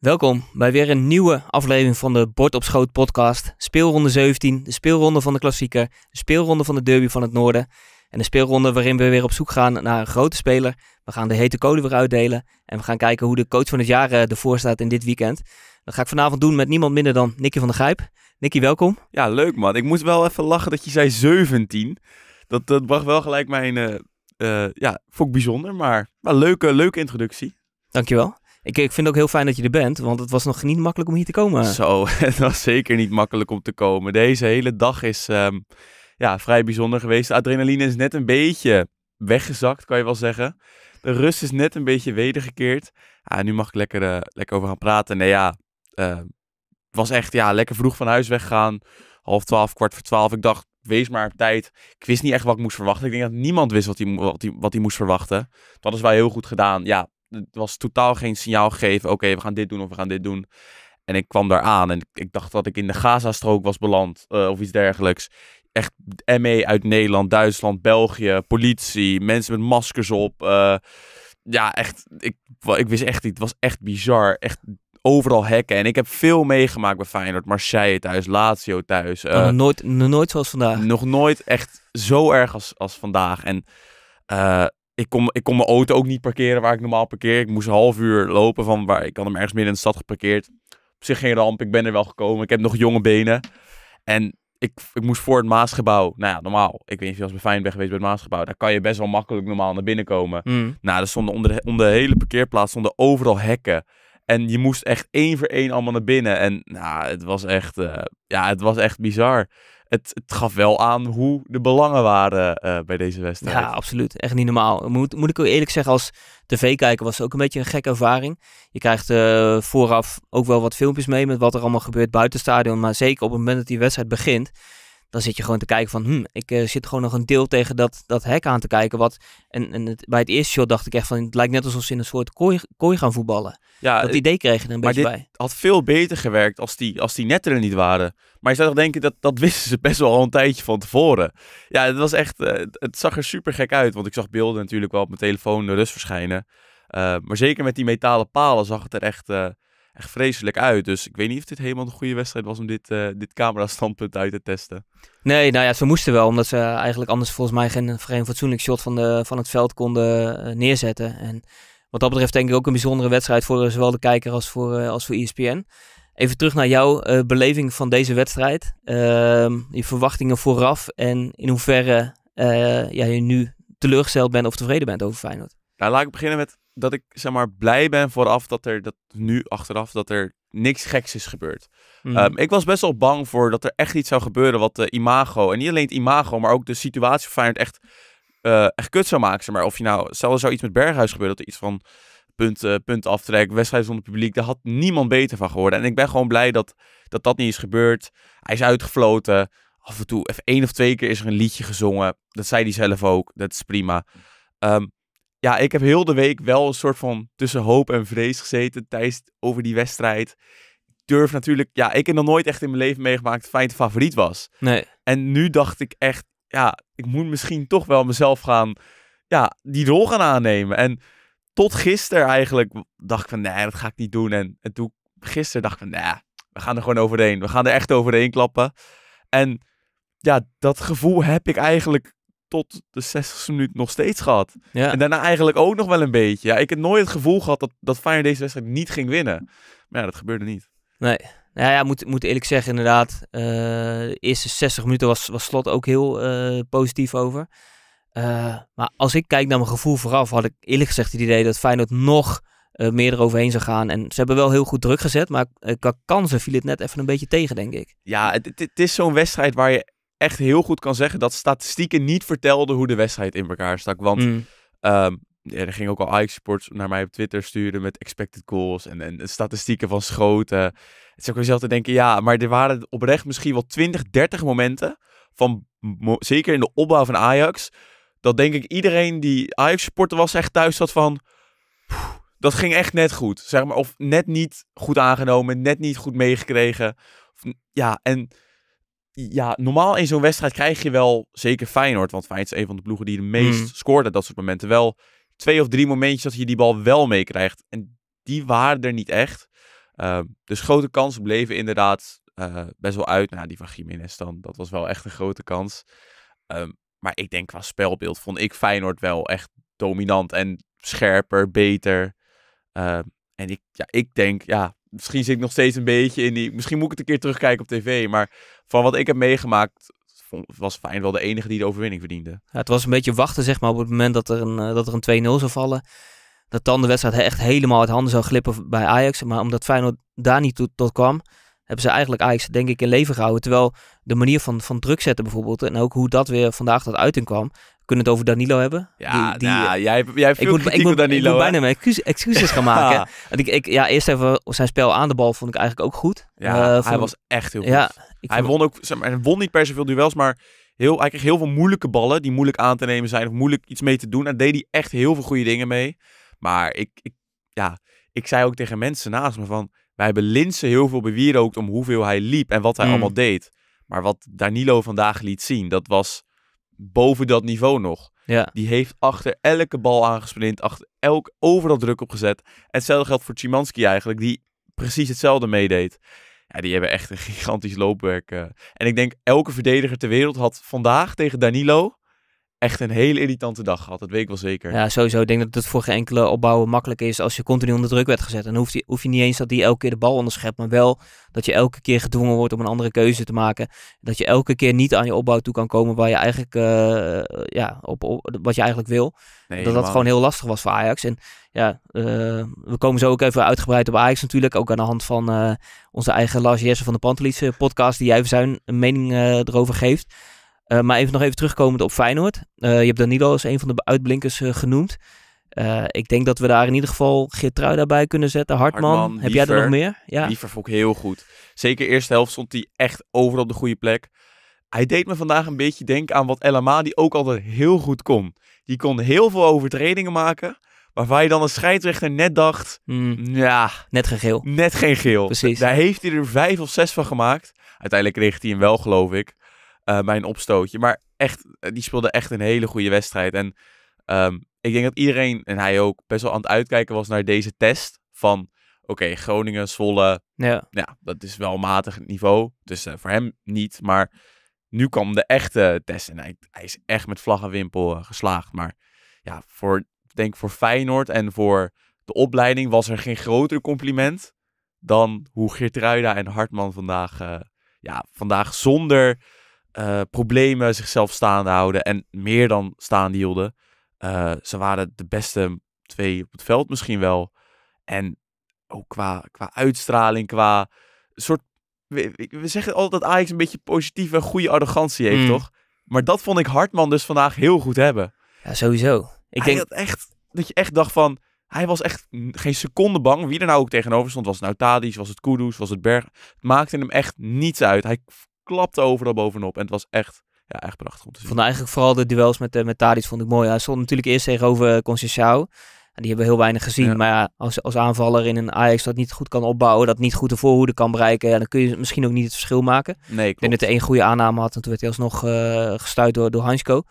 Welkom bij weer een nieuwe aflevering van de Bord op Schoot podcast. Speelronde 17, de speelronde van de klassieker, de speelronde van de derby van het noorden. En de speelronde waarin we weer op zoek gaan naar een grote speler. We gaan de hete code weer uitdelen en we gaan kijken hoe de coach van het jaar eh, ervoor staat in dit weekend. Dat ga ik vanavond doen met niemand minder dan Nicky van der Gijp. Nicky, welkom. Ja, leuk man. Ik moest wel even lachen dat je zei 17. Dat, dat bracht wel gelijk mijn... eh, ja, vond ik bijzonder, maar, maar leuke, leuke introductie. Dankjewel. Ik, ik vind het ook heel fijn dat je er bent, want het was nog niet makkelijk om hier te komen. Zo, het was zeker niet makkelijk om te komen. Deze hele dag is ehm, ja, vrij bijzonder geweest. De adrenaline is net een beetje weggezakt, kan je wel zeggen. De rust is net een beetje wedergekeerd. Ja, nu mag ik lekker, eh, lekker over gaan praten. Nee ja, eh, het was echt ja, lekker vroeg van huis weggaan. Half twaalf, kwart voor twaalf. Ik dacht, wees maar op tijd. Ik wist niet echt wat ik moest verwachten. Ik denk dat niemand wist wat hij, wat moest verwachten. Dat hadden wij heel goed gedaan. Ja, het was totaal geen signaal gegeven. Oké, we gaan dit doen of we gaan dit doen. En ik kwam daar aan en ik, ik dacht dat ik in de Gazastrook was beland uh, of iets dergelijks. Echt ME uit Nederland, Duitsland, België, politie, mensen met maskers op. Uh, ja, echt, ik, ik wist echt niet. Het was echt bizar. Echt overal hekken. En ik heb veel meegemaakt bij Feyenoord. Marseille thuis, Lazio thuis. Uh, nog, nooit, nog nooit zoals vandaag. Nog nooit echt zo erg als, als vandaag. En uh, ik kon, ik kon mijn auto ook niet parkeren waar ik normaal parkeer. Ik moest een half uur lopen van waar ik had hem ergens midden in de stad geparkeerd. Op zich geen ramp, ik ben er wel gekomen. Ik heb nog jonge benen. En ik, ik moest voor het Maasgebouw. Nou ja, normaal. Ik weet niet of je als bij Fijn bent geweest bij het Maasgebouw. Daar kan je best wel makkelijk normaal naar binnen komen. Mm. Nou, er stonden onder de, onder de hele parkeerplaats stonden overal hekken. En je moest echt één voor één allemaal naar binnen. En nou, het was echt, uh, ja, het was echt bizar. Het, gaf wel aan hoe de belangen waren uh, bij deze wedstrijd. Ja, absoluut. Echt niet normaal. Moet, moet ik ook eerlijk zeggen, als tv-kijker was het ook een beetje een gekke ervaring. Je krijgt uh, vooraf ook wel wat filmpjes mee met wat er allemaal gebeurt buiten het stadion. Maar zeker op het moment dat die wedstrijd begint, dan zit je gewoon te kijken van, hm, ik uh, zit gewoon nog een deel tegen dat, dat hek aan te kijken. Wat, en en het, bij het eerste shot dacht ik echt van, het lijkt net alsof ze in een soort kooi, kooi gaan voetballen. Ja, dat idee kreeg je er een maar beetje dit bij. had veel beter gewerkt als die, als die netten er niet waren. Maar je zou toch denken, dat, dat wisten ze best wel al een tijdje van tevoren. Ja, het was echt, uh, het zag er super gek uit. Want ik zag beelden natuurlijk wel op mijn telefoon de rust verschijnen. Uh, maar zeker met die metalen palen zag het er echt, echt vreselijk uit. Dus ik weet niet of dit helemaal een goede wedstrijd was om dit, uh, dit camera-standpunt uit te testen. Nee, nou ja, ze moesten wel, omdat ze eigenlijk anders volgens mij geen, geen fatsoenlijk shot van, de, van het veld konden uh, neerzetten. En wat dat betreft denk ik ook een bijzondere wedstrijd voor uh, zowel de kijker als voor, uh, als voor ESPN. Even terug naar jouw beleving van deze wedstrijd. Ehm, je verwachtingen vooraf en in hoeverre ja, je nu teleurgesteld bent of tevreden bent over Feyenoord. Nou, laat ik beginnen met dat ik zeg maar blij ben vooraf dat er dat nu achteraf dat er niks geks is gebeurd. Mhm. Mm. Um, ik was best wel bang voor dat er echt iets zou gebeuren wat de imago en niet alleen het imago, maar ook de situatie van Feyenoord echt uh, echt kut zou maken. Zeg maar of je nou stel er zou iets met Berghuis gebeuren dat er iets van punt, uh, punt aftrek, wedstrijd zonder publiek, daar had niemand beter van geworden. En ik ben gewoon blij dat dat, dat niet is gebeurd. Hij is uitgefloten. Af en toe, even één of twee keer is er een liedje gezongen. Dat zei hij zelf ook. Dat is prima. Um, ja, ik heb heel de week wel een soort van tussen hoop en vrees gezeten tijdens over die wedstrijd. Ik durf natuurlijk, ja, ik heb nog nooit echt in mijn leven meegemaakt dat Feyenoord favoriet was. Nee. En nu dacht ik echt, ja, ik moet misschien toch wel mezelf gaan, ja, die rol gaan aannemen. En tot gisteren eigenlijk dacht ik van, nee, dat ga ik niet doen. En, en toen gisteren dacht ik van, nee, we gaan er gewoon overheen. We gaan er echt overheen klappen. En ja, dat gevoel heb ik eigenlijk tot de 60 minuut nog steeds gehad. Ja. En daarna eigenlijk ook nog wel een beetje. Ja, ik heb nooit het gevoel gehad dat, dat Feyenoord deze wedstrijd niet ging winnen. Maar ja, dat gebeurde niet. Nee. Nou ja, moet, moet eerlijk zeggen, inderdaad. Uh, de eerste 60 minuten was, was Slot ook heel uh, positief over. Uh, maar als ik kijk naar mijn gevoel vooraf, had ik eerlijk gezegd het idee dat Feyenoord nog meer eroverheen zou gaan. En ze hebben wel heel goed druk gezet, maar qua kansen viel het net even een beetje tegen, denk ik. Ja, het, het is zo'n wedstrijd waar je echt heel goed kan zeggen dat statistieken niet vertelden hoe de wedstrijd in elkaar stak. Want mm. um, ja, er ging ook al Ajax Sports naar mij op Twitter sturen met expected goals en, en statistieken van schoten. Het is ook zelf te denken, ja, maar er waren oprecht misschien wel 20, 30 momenten van, mo zeker in de opbouw van Ajax, dat denk ik iedereen die Ajax supporter was echt thuis zat van, dat ging echt net goed, zeg maar, of net niet goed aangenomen, net niet goed meegekregen. Of, ja, en ja, normaal in zo'n wedstrijd krijg je wel, zeker Feyenoord, want Feyenoord is een van de ploegen die de meest Mm. scoorde dat soort momenten, wel twee of drie momentjes dat je die bal wel meekrijgt. En die waren er niet echt. Ehm, dus grote kansen bleven inderdaad eh, best wel uit. Nou, die van Jiménez dan, dat was wel echt een grote kans. Ehm, maar ik denk qua spelbeeld vond ik Feyenoord wel echt dominant en scherper, beter. Ehm, en ik, ja, ik denk, ja, misschien zit ik nog steeds een beetje in die... Misschien moet ik het een keer terugkijken op tv. Maar van wat ik heb meegemaakt, was Feyenoord wel de enige die de overwinning verdiende. Het was een beetje wachten zeg maar, op het moment dat er een, eh, dat er een 2-0 zou vallen. Dat dan de wedstrijd echt helemaal uit handen zou glippen bij Ajax. Maar omdat Feyenoord daar niet tot, tot kwam, hebben ze eigenlijk Ajax denk ik in leven gehouden. Terwijl de manier van, van druk zetten bijvoorbeeld, en ook hoe dat weer vandaag tot uiting kwam, kunnen het over Danilo hebben. Ja, Die- die- nou, jij, hebt- jij hebt ik veel moet, ik moet, Danilo, ik moet bijna mijn excuus- excuses gaan maken. Ja. Want ik, ik, ja, eerst even zijn spel aan de bal vond ik eigenlijk ook goed. Ja, Eh, hij was echt heel goed. Ja, ik hij vond- won ook, zeg maar, hij won niet per se veel duels, maar heel, hij kreeg heel veel moeilijke ballen die moeilijk aan te nemen zijn of moeilijk iets mee te doen. En deed hij echt heel veel goede dingen mee. Maar ik, ik, ja, ik zei ook tegen mensen naast me van, wij hebben Linse heel veel bewierookt om hoeveel hij liep en wat hij Mm. allemaal deed. Maar wat Danilo vandaag liet zien, dat was boven dat niveau nog. ja. Die heeft achter elke bal aangesprint, achter elk, overal druk op gezet. En hetzelfde geldt voor Szymanski eigenlijk, die precies hetzelfde meedeed. Ja, die hebben echt een gigantisch loopwerk. eh. En ik denk, elke verdediger ter wereld had vandaag tegen Danilo echt een hele irritante dag gehad. Dat weet ik wel zeker. Ja, sowieso. Ik denk dat het voor geen enkele opbouwer makkelijk is als je continu onder druk werd gezet. Dan hoef je, hoef je niet eens dat die elke keer de bal onderschept, maar wel dat je elke keer gedwongen wordt om een andere keuze te maken. Dat je elke keer niet aan je opbouw toe kan komen waar je eigenlijk, eh, ja, op, op- wat je eigenlijk wil. Nee, dat dat gewoon heel lastig was voor Ajax. En ja, eh, we komen zo ook even uitgebreid op Ajax natuurlijk. Ook aan de hand van eh, onze eigen Lars Jesse van de Pantelis eh, podcast, die jij zijn mening erover geeft. Eh, maar even nog even terugkomend op Feyenoord. Eh, je hebt Danilo als een van de uitblinkers eh, genoemd. Ik denk dat we daar in ieder geval Geertrui daarbij kunnen zetten. Hartman, Hartman, heb jij er nog meer? Ja, Liever vond ik heel goed. Zeker eerste helft stond hij echt overal op de goede plek. Hij deed me vandaag een beetje denken aan wat El Amadi ook altijd heel goed kon. Die kon heel veel overtredingen maken, waarvan je dan als scheidsrechter net dacht, Mm, ja, net geen geel. net geen geel. Precies. Daar heeft hij er vijf of zes van gemaakt. Uiteindelijk kreeg hij hem wel, geloof ik, eh, bij een opstootje. Maar echt, eh, die speelde echt een hele goede wedstrijd. En ehm, ik denk dat iedereen, en hij ook, best wel aan het uitkijken was naar deze test. Van, oké, Groningen, Zwolle, Ja, ja, dat is wel matig niveau. Dus eh, voor hem niet. Maar nu kwam de echte test. En hij, hij is echt met vlag en wimpel eh, geslaagd. Maar ja, voor, denk voor Feyenoord en voor de opleiding was er geen groter compliment dan hoe Geertruida en Hartman vandaag, eh, ja, vandaag zonder eh, problemen zichzelf staande houden. En meer dan staande hielden. Eh, ze waren de beste twee op het veld misschien wel. En ook qua, qua uitstraling, qua soort... We, we- zeggen altijd dat Ajax een beetje positieve, goede arrogantie heeft, Mm. toch? Maar dat vond ik Hartman dus vandaag heel goed hebben. ja sowieso. Ik hij denk, had echt, dat je echt dacht van... Hij was echt geen seconde bang. Wie er nou ook tegenover stond. Was het nou Tadic, was het Kudus, was het Berg. Het maakte hem echt niets uit. Hij klapte overal bovenop. En het was echt, ja, echt prachtig om te zien. vond eigenlijk vooral de duels met, eh, met Tadic vond ik mooi. Hij stond natuurlijk eerst tegenover uh, Conceição. En die hebben we heel weinig gezien. Ja. Maar ja, als, als aanvaller in een Ajax dat niet goed kan opbouwen, dat niet goed de voorhoede kan bereiken, ja, dan kun je misschien ook niet het verschil maken. Nee, Ik denk dat hij één goede aanname had en toen werd hij alsnog eh gestuurd door, door Hansko.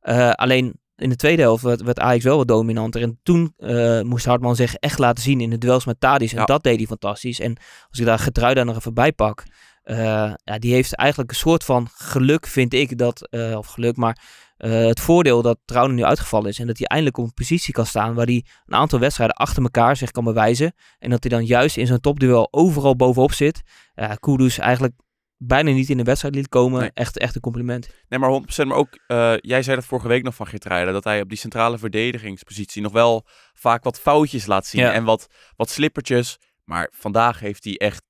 Eh, alleen in de tweede helft werd, werd Ajax wel wat dominanter. En toen eh, moest Hartman zich echt laten zien in de duels met Tadic. En Ja. dat deed hij fantastisch. En als ik daar Getruida nog even bij pak. Eh, ja, die heeft eigenlijk een soort van geluk, vind ik. Dat, eh, of geluk, maar eh, het voordeel dat Trouwen nu uitgevallen is. En dat hij eindelijk op een positie kan staan waar hij een aantal wedstrijden achter elkaar zich kan bewijzen. En dat hij dan juist in zo'n topduel overal bovenop zit. Ja, Kudus eigenlijk bijna niet in de wedstrijd liet komen. Nee. Echt, echt een compliment. Nee, maar 100%. Maar ook, jij zei dat vorige week nog van Geertruida, dat hij op die centrale verdedigingspositie nog wel vaak wat foutjes laat zien. Ja. En wat, wat slippertjes. Maar vandaag heeft hij echt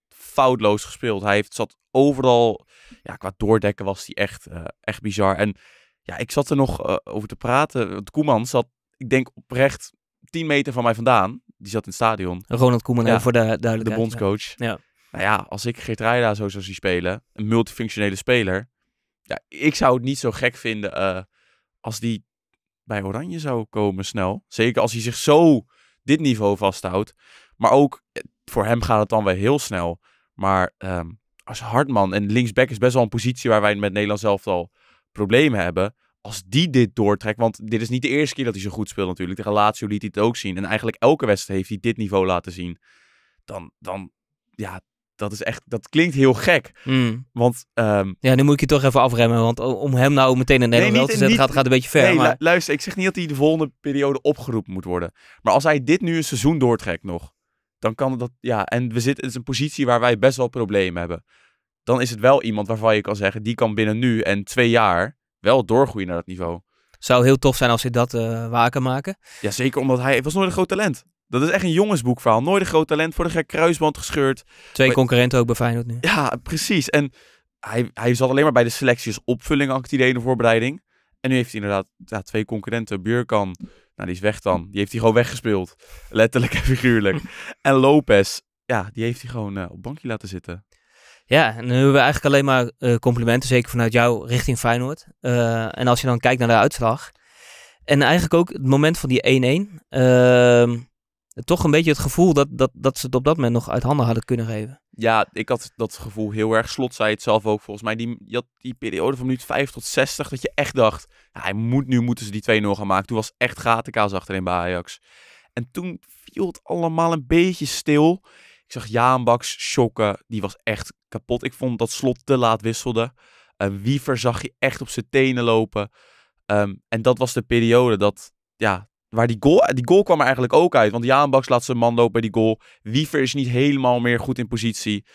foutloos gespeeld. Hij heeft, zat overal, ja, qua doordekken was hij echt, eh, echt bizar. En ja, ik zat er nog eh, over te praten. Want Koeman zat, ik denk oprecht 10 meter van mij vandaan. Die zat in het stadion. Ronald Koeman, Ja, even voor de De bondscoach. Ja. Nou ja, als ik Geertruida zo zou zien spelen, een multifunctionele speler. Ja, ik zou het niet zo gek vinden eh, als die bij Oranje zou komen snel. Zeker als hij zich zo dit niveau vasthoudt. Maar ook, eh, voor hem gaat het dan weer heel snel. Maar ehm, als Hartman, en linksback is best wel een positie waar wij met Nederland zelf al problemen hebben. Als die dit doortrekt, want dit is niet de eerste keer dat hij zo goed speelt natuurlijk. De Lazio liet hij het ook zien. En eigenlijk elke wedstrijd heeft hij dit niveau laten zien. Dan, dan ja, dat is echt, dat klinkt heel gek. Mm. Want ehm, Ja, nu moet ik je toch even afremmen. Want om hem nou meteen in Nederland niet- te zetten, niet- gaat, gaat een beetje ver. nee, maar... luister, ik zeg niet dat hij de volgende periode opgeroepen moet worden. Maar als hij dit nu een seizoen doortrekt nog, dan kan dat, ja, en we zitten, het is een positie waar wij best wel problemen hebben. Dan is het wel iemand waarvan je kan zeggen, die kan binnen nu en twee jaar wel doorgroeien naar dat niveau. Zou heel tof zijn als hij dat waar kan maken. Ja, zeker omdat hij was nooit een groot talent. Dat is echt een jongensboekverhaal. Nooit een groot talent. Vorig jaar kruisband gescheurd. Twee Maar- concurrenten ook bij Feyenoord nu. Ja, precies. En hij, hij zat alleen maar bij de selecties opvulling, in de voorbereiding. En nu heeft hij inderdaad ja, twee concurrenten. Buurkan, nou die is weg dan. Die heeft hij gewoon weggespeeld. Letterlijk en figuurlijk. en Lopez, ja, die heeft hij gewoon eh, op bankje laten zitten. Ja, en nu hebben we eigenlijk alleen maar eh, complimenten, zeker vanuit jou richting Feyenoord. Eh, en als je dan kijkt naar de uitslag. En eigenlijk ook het moment van die 1-1. Toch een beetje het gevoel dat, dat, dat ze het op dat moment nog uit handen hadden kunnen geven. Ja, ik had dat gevoel heel erg. Slot zei het zelf ook volgens mij. Die, had die periode van minuut 5 tot 60 dat je echt dacht, ja, hij moet, nu moeten ze die 2-0 gaan maken. Toen was echt gatenkaas achterin bij Ajax. En toen viel het allemaal een beetje stil. Ik zag Jaan Baks. Die was echt kapot. Ik vond dat Slot te laat wisselde. Uh, Wiever zag je echt op zijn tenen lopen. Ehm, en dat was de periode dat, ja, waar die goal, die goal kwam er eigenlijk ook uit. Want Jaan Baks laat zijn man lopen bij die goal. Wiever is niet helemaal meer goed in positie.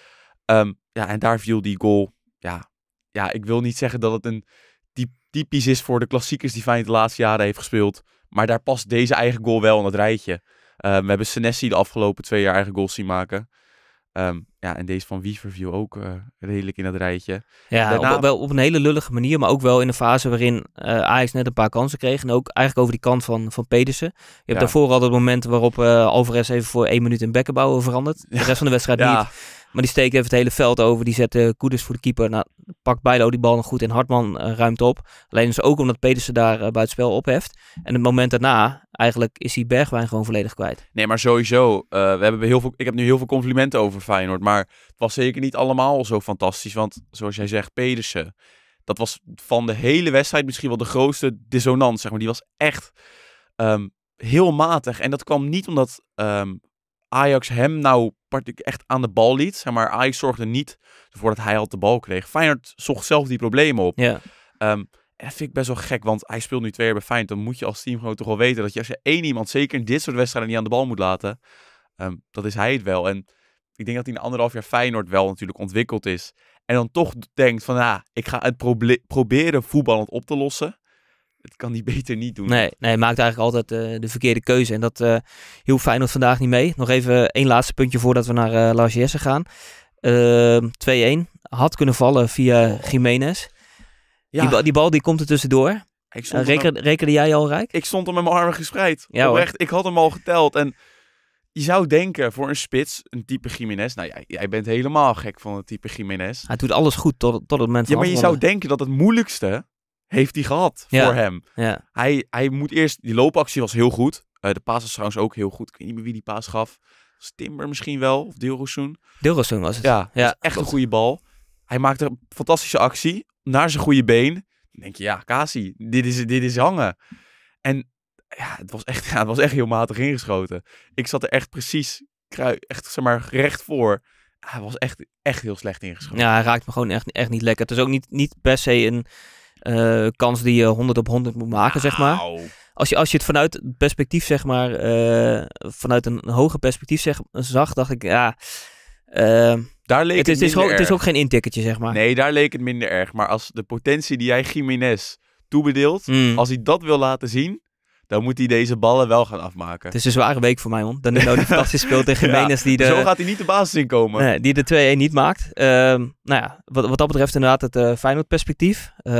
Ehm, ja, en daar viel die goal. Ja, ja, ik wil niet zeggen dat het een typ- typisch is voor de klassiekers die Feyenoord de laatste jaren heeft gespeeld. Maar daar past deze eigen goal wel in het rijtje. Ehm, we hebben Senesi de afgelopen twee jaar eigen goals zien maken. Ehm, ja, en deze van Wiever viel ook eh, redelijk in het rijtje. Ja, Daarna- op, wel op een hele lullige manier, maar ook wel in een fase waarin eh, Ajax net een paar kansen kreeg. En ook eigenlijk over die kant van, van Pedersen. Je hebt Ja. daarvoor al het moment waarop eh Alvarez even voor één minuut in bekkenbouw verandert. De rest van de wedstrijd niet. Maar die steekt even het hele veld over. Die zet uh, Koeders voor de keeper. Nou, pakt Bijlo die bal nog goed en Hartman uh, ruimt op. Alleen is ook omdat Pedersen daar uh, buitenspel opheft. En het moment daarna, eigenlijk is die Bergwijn gewoon volledig kwijt. nee, maar sowieso. eh, we hebben heel veel, ik heb nu heel veel complimenten over Feyenoord. Maar het was zeker niet allemaal zo fantastisch. Want zoals jij zegt, Pedersen. Dat was van de hele wedstrijd misschien wel de grootste dissonant. Zeg maar. Die was echt ehm, heel matig. En dat kwam niet omdat ehm, Ajax hem nou echt aan de bal liet. Zeg maar, Ajax zorgde niet ervoor dat hij al de bal kreeg. Feyenoord zocht zelf die problemen op. Ja. Ehm, en dat vind ik best wel gek, want hij speelt nu twee jaar bij Feyenoord. Dan moet je als team gewoon toch wel weten dat je als je één iemand, zeker in dit soort wedstrijden, niet aan de bal moet laten, ehm, dat is hij het wel. En ik denk dat hij in anderhalf jaar Feyenoord wel natuurlijk ontwikkeld is. En dan toch denkt van, ja, ik ga het proble- proberen voetballend op te lossen. Het kan hij beter niet doen. Nee, nee, hij maakt eigenlijk altijd uh, de verkeerde keuze. En dat uh, hielp Feyenoord vandaag niet mee. Nog even één laatste puntje voordat we naar uh, Lars Jesse gaan. Uh, 2-1. Had kunnen vallen via Jiménez. Ja. Die, bal, die bal die komt er tussendoor. Ik reken, rekende jij al rijk? Ik stond er met mijn armen gespreid. Ja, Oprecht, ik had hem al geteld. En je zou denken voor een spits, een type Jiménez. Nou, jij, jij bent helemaal gek van het type Jiménez. Hij doet alles goed tot, tot het moment Ja, van maar je zou denken dat het moeilijkste heeft hij gehad ja. voor hem. Ja. Hij, hij moet eerst, die loopactie was heel goed. Uh, de paas was trouwens ook heel goed. Ik weet niet meer wie die paas gaf. Timber misschien wel, of Dilrosun. Dilrosun was het. Ja, ja echt klopt. een goede bal. Hij maakte een fantastische actie naar zijn goede been. Dan denk je, ja, Kasi, dit is, dit is hangen. En ja, het was, echt, ja, het was echt heel matig ingeschoten. Ik zat er echt precies, echt zeg maar, recht voor. Hij was echt, echt heel slecht ingeschoten. Ja, hij raakt me gewoon echt, echt niet lekker. Het is ook niet, niet per se een uh, kans die je 100 op 100 moet maken, zeg maar. Als je, als je het vanuit het perspectief, zeg maar, uh, vanuit een hoger perspectief zeg, zag, dacht ik, ja... Uh, daar leek het, het, het, is ook, het is ook geen intikketje, zeg maar. Nee, daar leek het minder erg. Maar als de potentie die jij Jiménez toebedeelt, mm. als hij dat wil laten zien, dan moet hij deze ballen wel gaan afmaken. Het is een zware week voor mij, man. Dan is nou die fantastisch speelt tegen Jiménez ja, die de... Zo gaat hij niet de basis inkomen. Nee, die de 2-1 niet maakt. Uh, nou ja, wat, wat dat betreft inderdaad het uh, Feyenoord perspectief. Uh,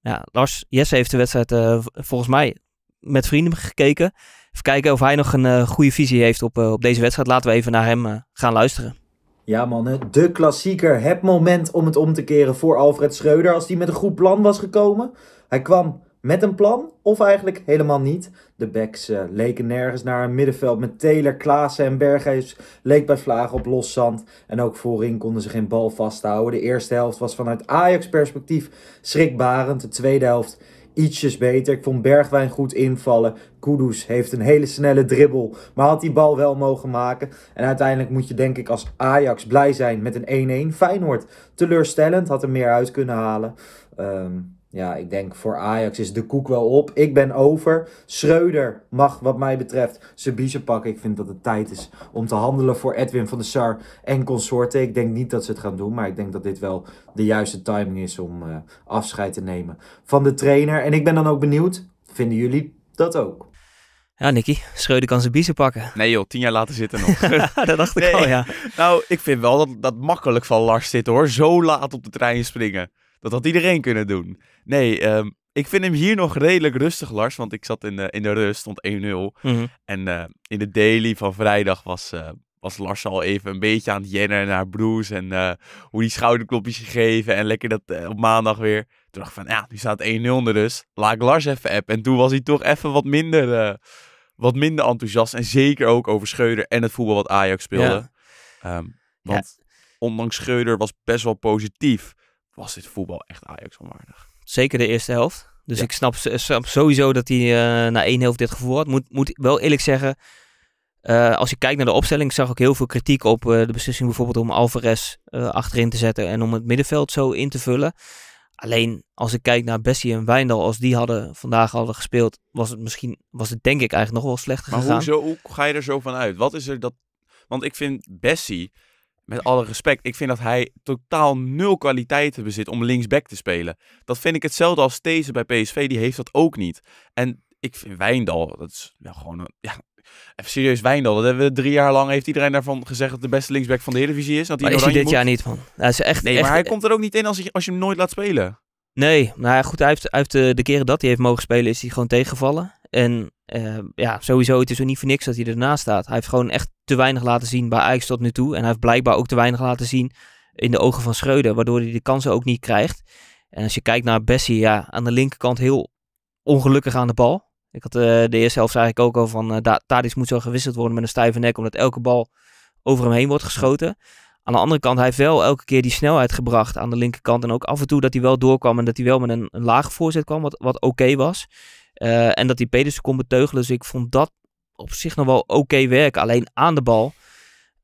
ja, Lars Jesse heeft de wedstrijd uh, volgens mij met vrienden gekeken. Even kijken of hij nog een uh, goede visie heeft op, uh, op deze wedstrijd. Laten we even naar hem uh, gaan luisteren. Ja mannen, de klassieker. Het moment om het om te keren voor Alfred Schreuder als hij met een goed plan was gekomen. Hij kwam met een plan, of eigenlijk helemaal niet. De backs uh, leken nergens naar een middenveld met Taylor, Klaassen en Berghuis leek bij Vlagen op los zand. En ook voorin konden ze geen bal vasthouden. De eerste helft was vanuit Ajax perspectief schrikbarend. De tweede helft ietsjes beter. Ik vond Bergwijn goed invallen. Kudus heeft een hele snelle dribbel, maar had die bal wel mogen maken. En uiteindelijk moet je denk ik als Ajax blij zijn met een 1-1. Feyenoord teleurstellend, had er meer uit kunnen halen. Ehm, ja, ik denk voor Ajax is de koek wel op. Ik ben over. Schreuder mag wat mij betreft zijn biezen pakken. Ik vind dat het tijd is om te handelen voor Edwin van der Sar en consorten. Ik denk niet dat ze het gaan doen, maar ik denk dat dit wel de juiste timing is om uh, afscheid te nemen van de trainer. En ik ben dan ook benieuwd, vinden jullie dat ook? Ja, Nicky, Schreuder kan zijn biezen pakken. Nee joh, tien jaar laten zitten nog. dat dacht ik al, ja. Nou, ik vind wel dat dat makkelijk van Lars zit hoor. Zo laat op de trein springen. Dat had iedereen kunnen doen. Nee, um, ik vind hem hier nog redelijk rustig, Lars. Want ik zat in de, in de rust, stond 1-0. Mhm. En uh, in de daily van vrijdag was, uh, was Lars al even een beetje aan het jennen naar Bruce. En uh, hoe die schouderklopjes gegeven. En lekker dat op maandag weer. Toen dacht ik van, ja, nu staat 1-0 in de rust. Laat ik Lars even app. En toen was hij toch even wat minder, wat minder enthousiast. En zeker ook over Scheuder en het voetbal wat Ajax speelde. Ja. Um, want ja. ondanks Schreuder was best wel positief was dit voetbal echt Ajax onwaardig. Zeker de eerste helft. Dus ja. ik snap, snap, sowieso dat hij uh, na één helft dit gevoel had. Moet, moet wel eerlijk zeggen, uh, als je kijkt naar de opstelling, zag ik heel veel kritiek op uh, de beslissing bijvoorbeeld om Alvarez achterin te zetten en om het middenveld zo in te vullen. Alleen als ik kijk naar Bessie en Wijndal, als die hadden vandaag hadden gespeeld, was het misschien, was het denk ik eigenlijk nog wel slechter maar gegaan. Maar hoe ga je er zo van uit? Wat is er dat... Want ik vind Bessie, met alle respect, ik vind dat hij totaal nul kwaliteiten bezit om linksback te spelen. Dat vind ik hetzelfde als deze bij PSV, die heeft dat ook niet. En ik vind Wijndal, dat is ja, gewoon een, ja, even serieus Wijndal. Dat hebben we drie jaar lang, heeft iedereen daarvan gezegd dat de beste linksback van de Eredivisie is. Dat hij maar is hij dit moet. jaar niet, man. Hij is echt, nee, echt, maar hij komt er ook niet in als je, als je hem nooit laat spelen. Nee, nou ja, goed, hij heeft, hij heeft de, de keren dat hij heeft mogen spelen, is hij gewoon tegengevallen. En uh, ja, sowieso, het is er niet voor niks dat hij ernaast staat. Hij heeft gewoon echt te weinig laten zien bij Ajax tot nu toe. En hij heeft blijkbaar ook te weinig laten zien in de ogen van Schreuder, waardoor hij de kansen ook niet krijgt. En als je kijkt naar Bessie, ja, aan de linkerkant heel ongelukkig aan de bal. Ik had uh, de eerste helft eigenlijk ook al van, uh, Tadis moet zo gewisseld worden met een stijve nek, omdat elke bal over hem heen wordt geschoten. Aan de andere kant, hij heeft wel elke keer die snelheid gebracht aan de linkerkant. En ook af en toe dat hij wel doorkwam en dat hij wel met een, een lage voorzet kwam, wat, wat oké was. Uh, en dat hij Pedersen kon beteugelen. Dus ik vond dat op zich nog wel oké okay werken. Alleen aan de bal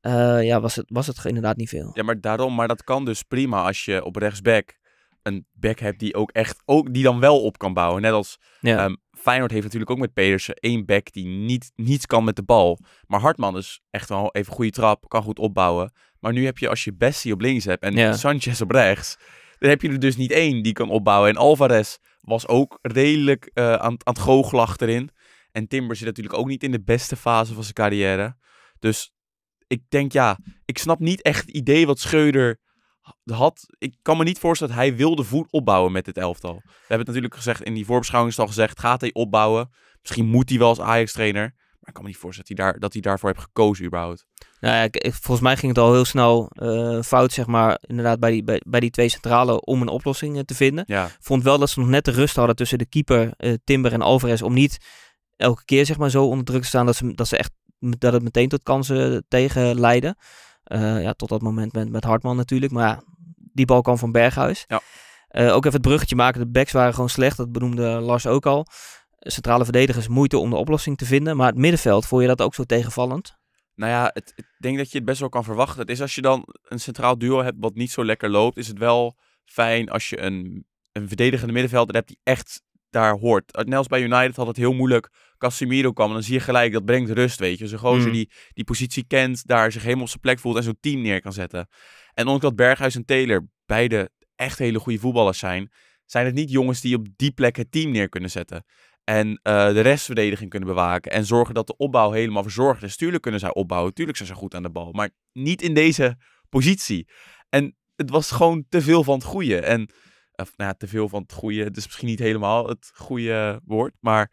uh, ja, was, het, was het inderdaad niet veel. Ja, maar daarom, maar dat kan dus prima als je op rechtsback een back hebt die ook echt, ook, die dan wel op kan bouwen. Net als ja. um, Feyenoord heeft natuurlijk ook met Pedersen één back die niet, niets kan met de bal. Maar Hartman is echt wel even goede trap, kan goed opbouwen. Maar nu heb je, als je Bessie op links hebt en Ja. Sanchez op rechts, dan heb je er dus niet één die kan opbouwen. En Alvarez was ook redelijk eh, aan, aan het goochelen achterin. En Timber zit natuurlijk ook niet in de beste fase van zijn carrière. Dus ik denk, ja, ik snap niet echt het idee wat Schreuder had. Ik kan me niet voorstellen dat hij wilde voet opbouwen met dit elftal. We hebben het natuurlijk gezegd, in die voorbeschouwing is al gezegd, gaat hij opbouwen? Misschien moet hij wel als Ajax-trainer. Maar ik kan me niet voorstellen dat hij, daar, dat hij daarvoor heeft gekozen überhaupt. Nou ja, ik- volgens mij ging het al heel snel eh, fout, zeg maar, inderdaad bij die, bij, bij die twee centralen om een oplossing eh, te vinden. Ja, vond wel dat ze nog net de rust hadden tussen de keeper, eh, Timber en Alvarez, om niet elke keer zeg maar zo onder druk te staan dat, ze, dat, ze echt, dat het meteen tot kansen tegen leidden. Eh, ja, tot dat moment met, met Hartman natuurlijk. Maar ja, die bal kwam van Berghuis. Ja. Ook even het bruggetje maken. De backs waren gewoon slecht. Dat benoemde Lars ook al. Centrale verdedigers moeite om de oplossing te vinden. Maar het middenveld, vond je dat ook zo tegenvallend? nou ja, het, ik denk dat je het best wel kan verwachten. Het is als je dan een centraal duo hebt wat niet zo lekker loopt, is het wel fijn als je een, een verdedigende middenvelder hebt die echt daar hoort. Net als bij United had het heel moeilijk. Casemiro kwam en dan zie je gelijk, dat brengt rust, weet je. Zo'n gozer Mm. die die positie kent, daar zich helemaal op zijn plek voelt en zo'n team neer kan zetten. En ondanks dat Berghuis en Taylor beide echt hele goede voetballers zijn, zijn het niet jongens die op die plek het team neer kunnen zetten. En eh, de restverdediging kunnen bewaken. En zorgen dat de opbouw helemaal verzorgd is. Tuurlijk kunnen zij opbouwen. Tuurlijk zijn ze goed aan de bal. Maar niet in deze positie. En het was gewoon te veel van het goede. En of, nou ja, te veel van het goede. Het is misschien niet helemaal het goede woord. Maar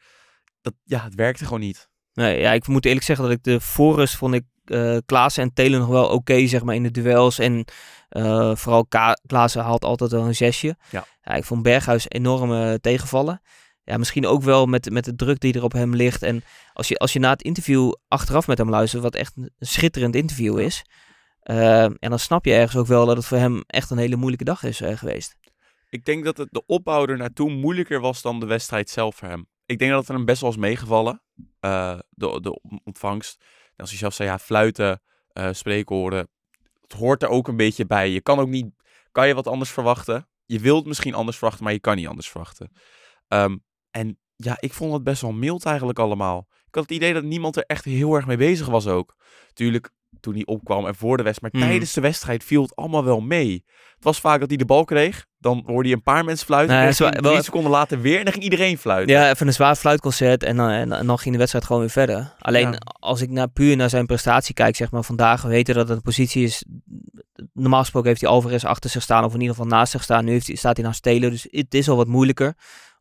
dat, ja, het werkte gewoon niet. Nee, ja, ik moet eerlijk zeggen dat ik de voorrust vond ik eh Klaassen en Telen nog wel oké, zeg maar, in de duels. En eh, vooral Ka Klaassen haalt altijd wel een zesje. Ja. ik vond Berghuis enorm eh, tegenvallen. Ja, misschien ook wel met, met de druk die er op hem ligt. En als je, als je na het interview achteraf met hem luistert, wat echt een schitterend interview is. eh, en dan snap je ergens ook wel dat het voor hem echt een hele moeilijke dag is eh, geweest. Ik denk dat het de opbouw naartoe moeilijker was dan de wedstrijd zelf voor hem. Ik denk dat het hem best wel is meegevallen, uh, de, de ontvangst. En als hij zelf zei, ja, fluiten, spreekhoren, het hoort er ook een beetje bij. Je kan ook niet, kan je wat anders verwachten? Je wilt misschien anders verwachten, maar je kan niet anders verwachten. Um, en ja, ik vond het best wel mild eigenlijk allemaal. Ik had het idee dat niemand er echt heel erg mee bezig was ook. Tuurlijk, toen hij opkwam en voor de wedstrijd. Maar Mm. tijdens de wedstrijd viel het allemaal wel mee. Het was vaak dat hij de bal kreeg. Dan hoorde hij een paar mensen fluiten. Nou ja, drie seconden later weer en dan ging iedereen fluiten. Ja, even een zwaar fluitconcert en dan, en, en dan ging de wedstrijd gewoon weer verder. Alleen Ja. als ik naar, puur naar zijn prestatie kijk, zeg maar vandaag, we weten dat het een positie is. Normaal gesproken heeft hij Alvarez achter zich staan of in ieder geval naast zich staan. Nu heeft hij, staat hij naast Taylor, dus het is al wat moeilijker.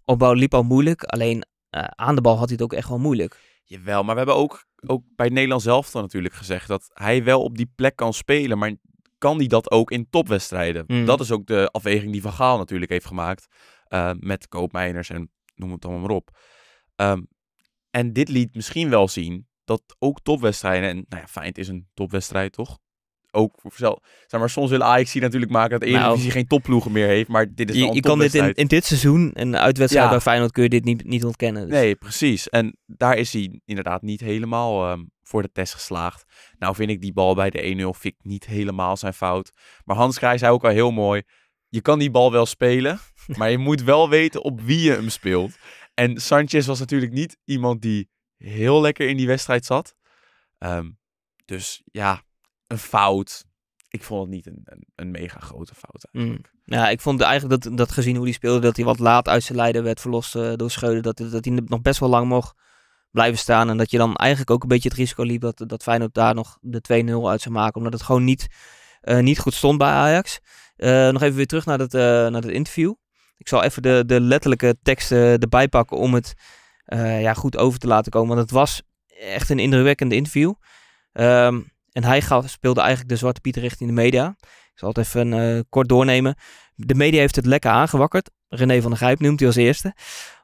Opbouw liep al moeilijk, alleen eh, aan de bal had hij het ook echt wel moeilijk. Jawel, maar we hebben ook, ook bij het Nederlands zelf dan natuurlijk gezegd dat hij wel op die plek kan spelen, maar kan hij dat ook in topwedstrijden? Mm. Dat is ook de afweging die Van Gaal natuurlijk heeft gemaakt eh, met Koopmeiners en noem het allemaal maar op. Ehm, en dit liet misschien wel zien dat ook topwedstrijden, en nou ja, Feyenoord is een topwedstrijd toch? Ook voor zelf, zeg maar, soms wil Ajax hier natuurlijk maken dat de Nou, Eredivisie geen topploegen meer heeft, maar dit is Je, je kan dit in, in dit seizoen, een uitwedstrijd Ja. bij Feyenoord, kun je dit niet, niet ontkennen. Dus. Nee, precies. En daar is hij inderdaad niet helemaal ehm, voor de test geslaagd. Nou vind ik die bal bij de 1-0 vind ik niet helemaal zijn fout. Maar Hans Krij zei ook al heel mooi. Je kan die bal wel spelen, maar je moet wel weten op wie je hem speelt. En Sanchez was natuurlijk niet iemand die heel lekker in die wedstrijd zat. Ehm, dus ja, een fout. Ik vond het niet een, een, een mega grote fout eigenlijk. Ja, ik vond eigenlijk dat, dat gezien hoe hij speelde, dat hij wat laat uit zijn lijden werd verlost eh, door Schreuder. Dat, dat hij nog best wel lang mocht blijven staan. En dat je dan eigenlijk ook een beetje het risico liep dat, dat Feyenoord daar nog de 2-0 uit zou maken. Omdat het gewoon niet, eh, niet goed stond bij Ajax. Eh, nog even weer terug naar het interview. Ik zal even de, de letterlijke teksten erbij pakken om het ja, goed over te laten komen. Want het was echt een indrukwekkend interview. Ehm, en hij gaf, speelde eigenlijk de Zwarte Piet richting de media. Ik zal het even eh, kort doornemen. De media heeft het lekker aangewakkerd. René van der Grijp noemt hij als eerste.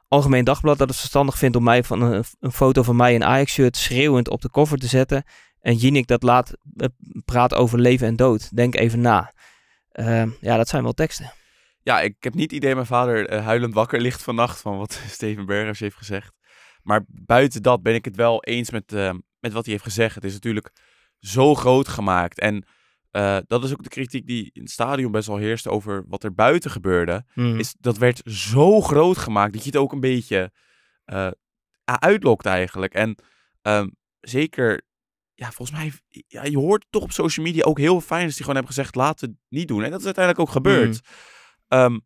Algemeen Dagblad dat het verstandig vindt om mij van een, een foto van mij in Ajax-shirt schreeuwend op de cover te zetten. En Jinek dat laat eh, praat over leven en dood. Denk even na. Ehm, ja, dat zijn wel teksten. Ja, ik heb niet idee mijn vader eh, huilend wakker ligt vannacht van wat Steven Bergers heeft gezegd. Maar buiten dat ben ik het wel eens met, met wat hij heeft gezegd. Het is natuurlijk zo groot gemaakt. En eh, dat is ook de kritiek die in het stadion best wel heerste over wat er buiten gebeurde. Mm. Is, dat werd zo groot gemaakt dat je het ook een beetje eh, uitlokt eigenlijk. En ehm, zeker, ja, volgens mij, ja, je hoort toch op social media ook heel fijn dat die gewoon hebben gezegd, laten we het niet doen. En dat is uiteindelijk ook gebeurd. Ehm,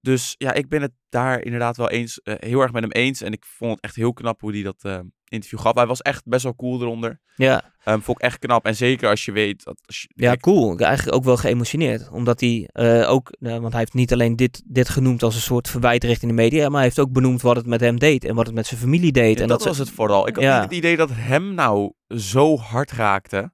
dus ja, ik ben het daar inderdaad wel eens, eh, heel erg met hem eens. En ik vond het echt heel knap hoe hij dat interview gaf. Hij was echt best wel cool eronder. Ja, Ehm vond ik echt knap. En zeker als je weet dat... Als je, ja, kijk, cool. Eigenlijk ook wel geëmotioneerd. Omdat hij eh, ook, eh, want hij heeft niet alleen dit, dit genoemd als een soort verwijt richting de media. Maar hij heeft ook benoemd wat het met hem deed. En wat het met zijn familie deed. Ja, en dat, dat, was ze- het vooral. Ik had Ja. niet het idee dat hem nou zo hard raakte.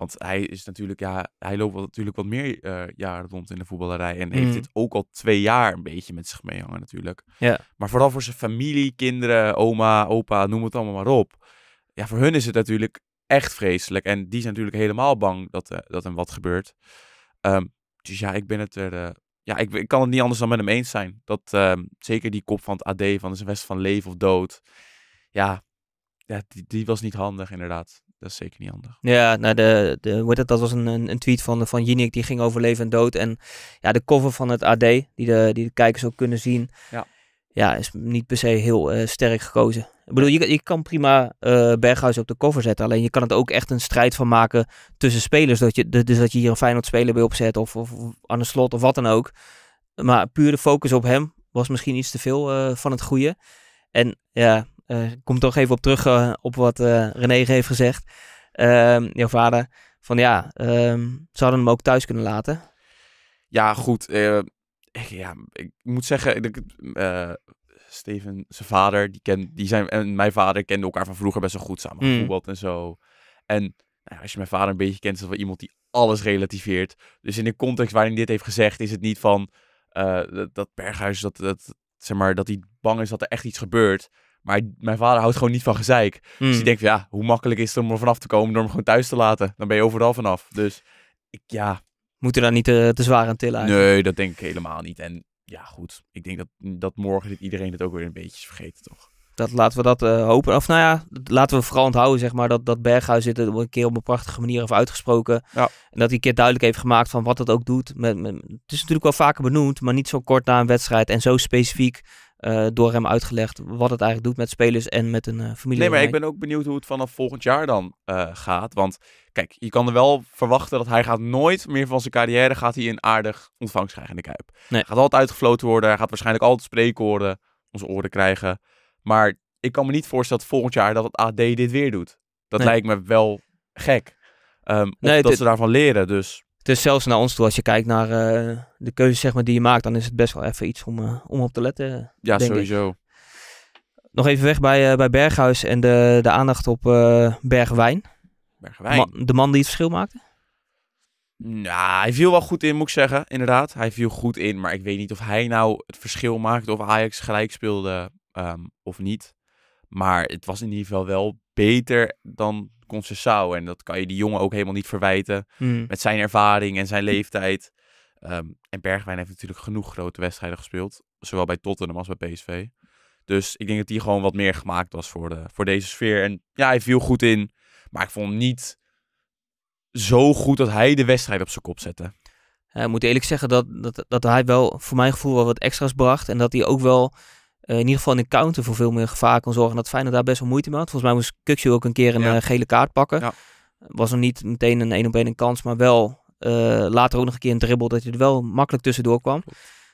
Want hij is natuurlijk, ja, hij loopt wel, natuurlijk wat meer eh, jaren rond in de voetballerij. En heeft Mm. dit ook al twee jaar een beetje met zich meehangen natuurlijk. Ja. Maar vooral voor zijn familie, kinderen, oma, opa, noem het allemaal maar op. Ja, voor hun is het natuurlijk echt vreselijk. En die zijn natuurlijk helemaal bang dat, eh, dat hem wat gebeurt. Ehm, dus ja, ik ben het er... eh, ja, ik, ik kan het niet anders dan met hem eens zijn. Dat ehm, zeker die kop van het AD, van de West van leven of dood. Ja, ja die, die was niet handig inderdaad. Dat is zeker niet handig. Ja, nou de, de, hoe dat, dat was een, een, tweet van, van Jinek, die ging over leven en dood. En ja, de cover van het AD, die de, die de kijkers ook kunnen zien, Ja. ja is niet per se heel eh, sterk gekozen. Ik bedoel, je, kan- je kan prima eh Berghuis op de cover zetten, alleen je kan het ook echt een strijd van maken tussen spelers. Dat je, dus dat je hier een Feyenoord speler bij opzet of, of, of aan de slot of wat dan ook. Maar puur de focus op hem was misschien iets te veel eh, van het goede. En ja, ik kom toch even op terug eh, op wat eh René heeft gezegd. Ehm, jouw vader, van ja, ehm, ze hadden hem ook thuis kunnen laten. Ja, goed. eh, ik- ja, ik moet zeggen, ik- eh, Steven, zijn vader, die, ken, die zijn, en mijn vader kenden elkaar van vroeger best wel goed samen Mm. gevoetbald en zo. En nou ja, als je mijn vader een beetje kent, is dat wel iemand die alles relativeert. Dus in de context waarin hij dit heeft gezegd, is het niet van eh, dat, dat Berghuis, dat, dat, zeg maar, dat hij bang is dat er echt iets gebeurt. Maar mijn vader houdt gewoon niet van gezeik. Dus Mm. die denkt ja, hoe makkelijk is het om er vanaf te komen door hem gewoon thuis te laten? Dan ben je overal vanaf. Dus ik, ja, Moeten daar niet te, te zwaar aan tillen. eigenlijk. Nee, dat denk ik helemaal niet. En ja, goed. Ik denk dat, dat morgen dit iedereen het ook weer een beetje vergeten, toch? Dat, laten we dat eh, hopen. Of nou ja, laten we vooral onthouden, zeg maar, dat, dat Berghuis dit een keer op een prachtige manier heeft uitgesproken. Ja. En dat hij een keer duidelijk heeft gemaakt van wat het ook doet. Met, met, het is natuurlijk wel vaker benoemd, maar niet zo kort na een wedstrijd. En zo specifiek eh, door hem uitgelegd wat het eigenlijk doet met spelers en met een eh, familie. Nee, maar ik ben ook benieuwd hoe het vanaf volgend jaar dan eh, gaat. Want kijk, je kan er wel verwachten dat hij gaat nooit meer van zijn carrière gaat hij een aardig ontvangst krijgen in de Kuip. Nee. Hij gaat altijd uitgefloten worden. Hij gaat waarschijnlijk altijd spreekwoorden onze oren krijgen. Maar ik kan me niet voorstellen dat volgend jaar dat het AD dit weer doet. Dat Nee. lijkt me wel gek. Ehm, of Nee, dat dit- ze daarvan leren. Dus Het is zelfs naar ons toe, als je kijkt naar eh, de keuzes zeg maar, die je maakt, dan is het best wel even iets om, eh, om op te letten. ja, Denk ik. sowieso. Nog even weg bij, eh, bij Berghuis en de, de aandacht op Bergwijn. Bergwijn. Ma- de man die het verschil maakte. Nou, hij viel wel goed in, moet ik zeggen. Inderdaad, hij viel goed in. Maar ik weet niet of hij nou het verschil maakte of Ajax gelijk speelde ehm, of niet. Maar het was in ieder geval wel beter dan Conceição. En dat kan je die jongen ook helemaal niet verwijten. Hmm. Met zijn ervaring en zijn leeftijd. Ehm, en Bergwijn heeft natuurlijk genoeg grote wedstrijden gespeeld. Zowel bij Tottenham als bij PSV. Dus ik denk dat hij gewoon wat meer gemaakt was voor, de, voor deze sfeer. En ja, hij viel goed in. Maar ik vond hem niet zo goed dat hij de wedstrijd op zijn kop zette. Ja, ik moet eerlijk zeggen dat, dat, dat hij wel voor mijn gevoel wel wat extra's bracht. En dat hij ook wel in ieder geval in de counter voor veel meer gevaar kon zorgen. Dat Feyenoord daar best wel moeite mee had. Volgens mij moest Kukju ook een keer een Ja. eh, gele kaart pakken. Ja. Was nog niet meteen een één op één een kans, maar wel eh, later ook nog een keer een dribbel dat je er wel makkelijk tussendoor kwam.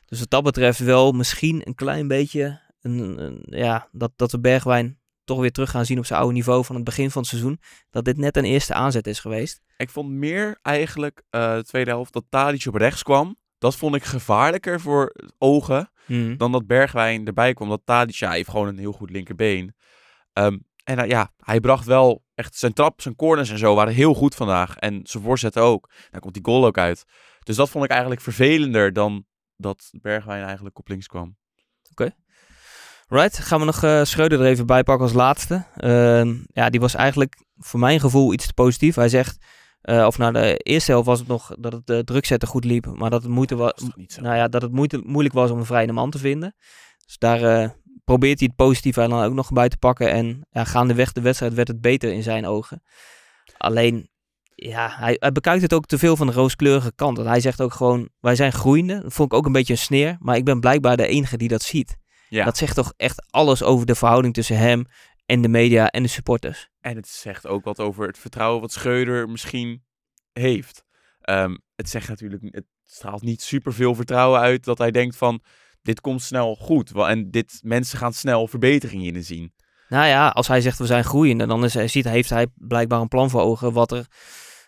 Dus wat dat betreft wel misschien een klein beetje een, een- ja, dat, dat we Bergwijn toch weer terug gaan zien op zijn oude niveau van het begin van het seizoen. Dat dit net een eerste aanzet is geweest. Ik vond meer eigenlijk eh, de tweede helft dat Tadic op rechts kwam. Dat vond ik gevaarlijker voor ogen Hmm. dan dat Bergwijn erbij kwam. Dat hij heeft gewoon een heel goed linkerbeen. Ehm, en eh, ja, hij bracht wel echt zijn trap, zijn corners en zo waren heel goed vandaag. En zijn voorzetten ook. Daar komt die goal ook uit. Dus dat vond ik eigenlijk vervelender dan dat Bergwijn eigenlijk op links kwam. Right, gaan we nog eh Schreuder er even bij pakken als laatste. Ehm, ja, die was eigenlijk voor mijn gevoel iets te positief. Hij zegt, eh, of na de eerste helft was het nog dat het uh, druk zetten goed liep, maar dat het, moeite wa- Dat is toch niet zo? nou ja, dat het moeite, moeilijk was om een vrije man te vinden. Dus daar eh, probeert hij het positieve er dan ook nog bij te pakken. En ja, gaandeweg de wedstrijd werd het beter in zijn ogen. Alleen, ja, hij, hij bekijkt het ook te veel van de rooskleurige kant. En hij zegt ook gewoon, wij zijn groeiende. Dat vond ik ook een beetje een sneer, maar ik ben blijkbaar de enige die dat ziet. Ja. Dat zegt toch echt alles over de verhouding tussen hem en de media en de supporters. En het zegt ook wat over het vertrouwen wat Schreuder misschien heeft. Ehm, het zegt natuurlijk, het straalt niet superveel vertrouwen uit dat hij denkt van, dit komt snel goed. En dit, mensen gaan snel verbeteringen in zien. Nou ja, als hij zegt we zijn groeiende, dan is, hij- ziet, heeft hij blijkbaar een plan voor ogen wat er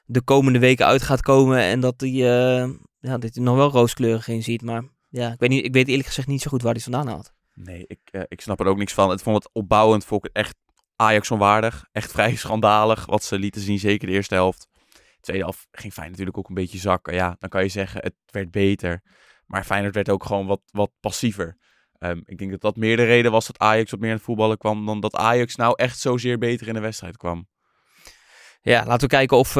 de komende weken uit gaat komen. En dat hij, eh, ja, dat hij nog wel rooskleurig in ziet. Maar ja, ik weet, niet, ik weet eerlijk gezegd niet zo goed waar hij het vandaan haalt. Nee, ik, eh, ik snap er ook niks van. Het vond het opbouwend, vond ik echt Ajax onwaardig. Echt vrij schandalig wat ze lieten zien, zeker de eerste helft. De tweede helft ging Feyenoord natuurlijk ook een beetje zakken. Ja, dan kan je zeggen, het werd beter. Maar Feyenoord werd ook gewoon wat, wat passiever. Ehm, ik denk dat dat meer de reden was dat Ajax wat meer aan het voetballen kwam... dan dat Ajax nou echt zozeer beter in de wedstrijd kwam. Ja, laten we kijken of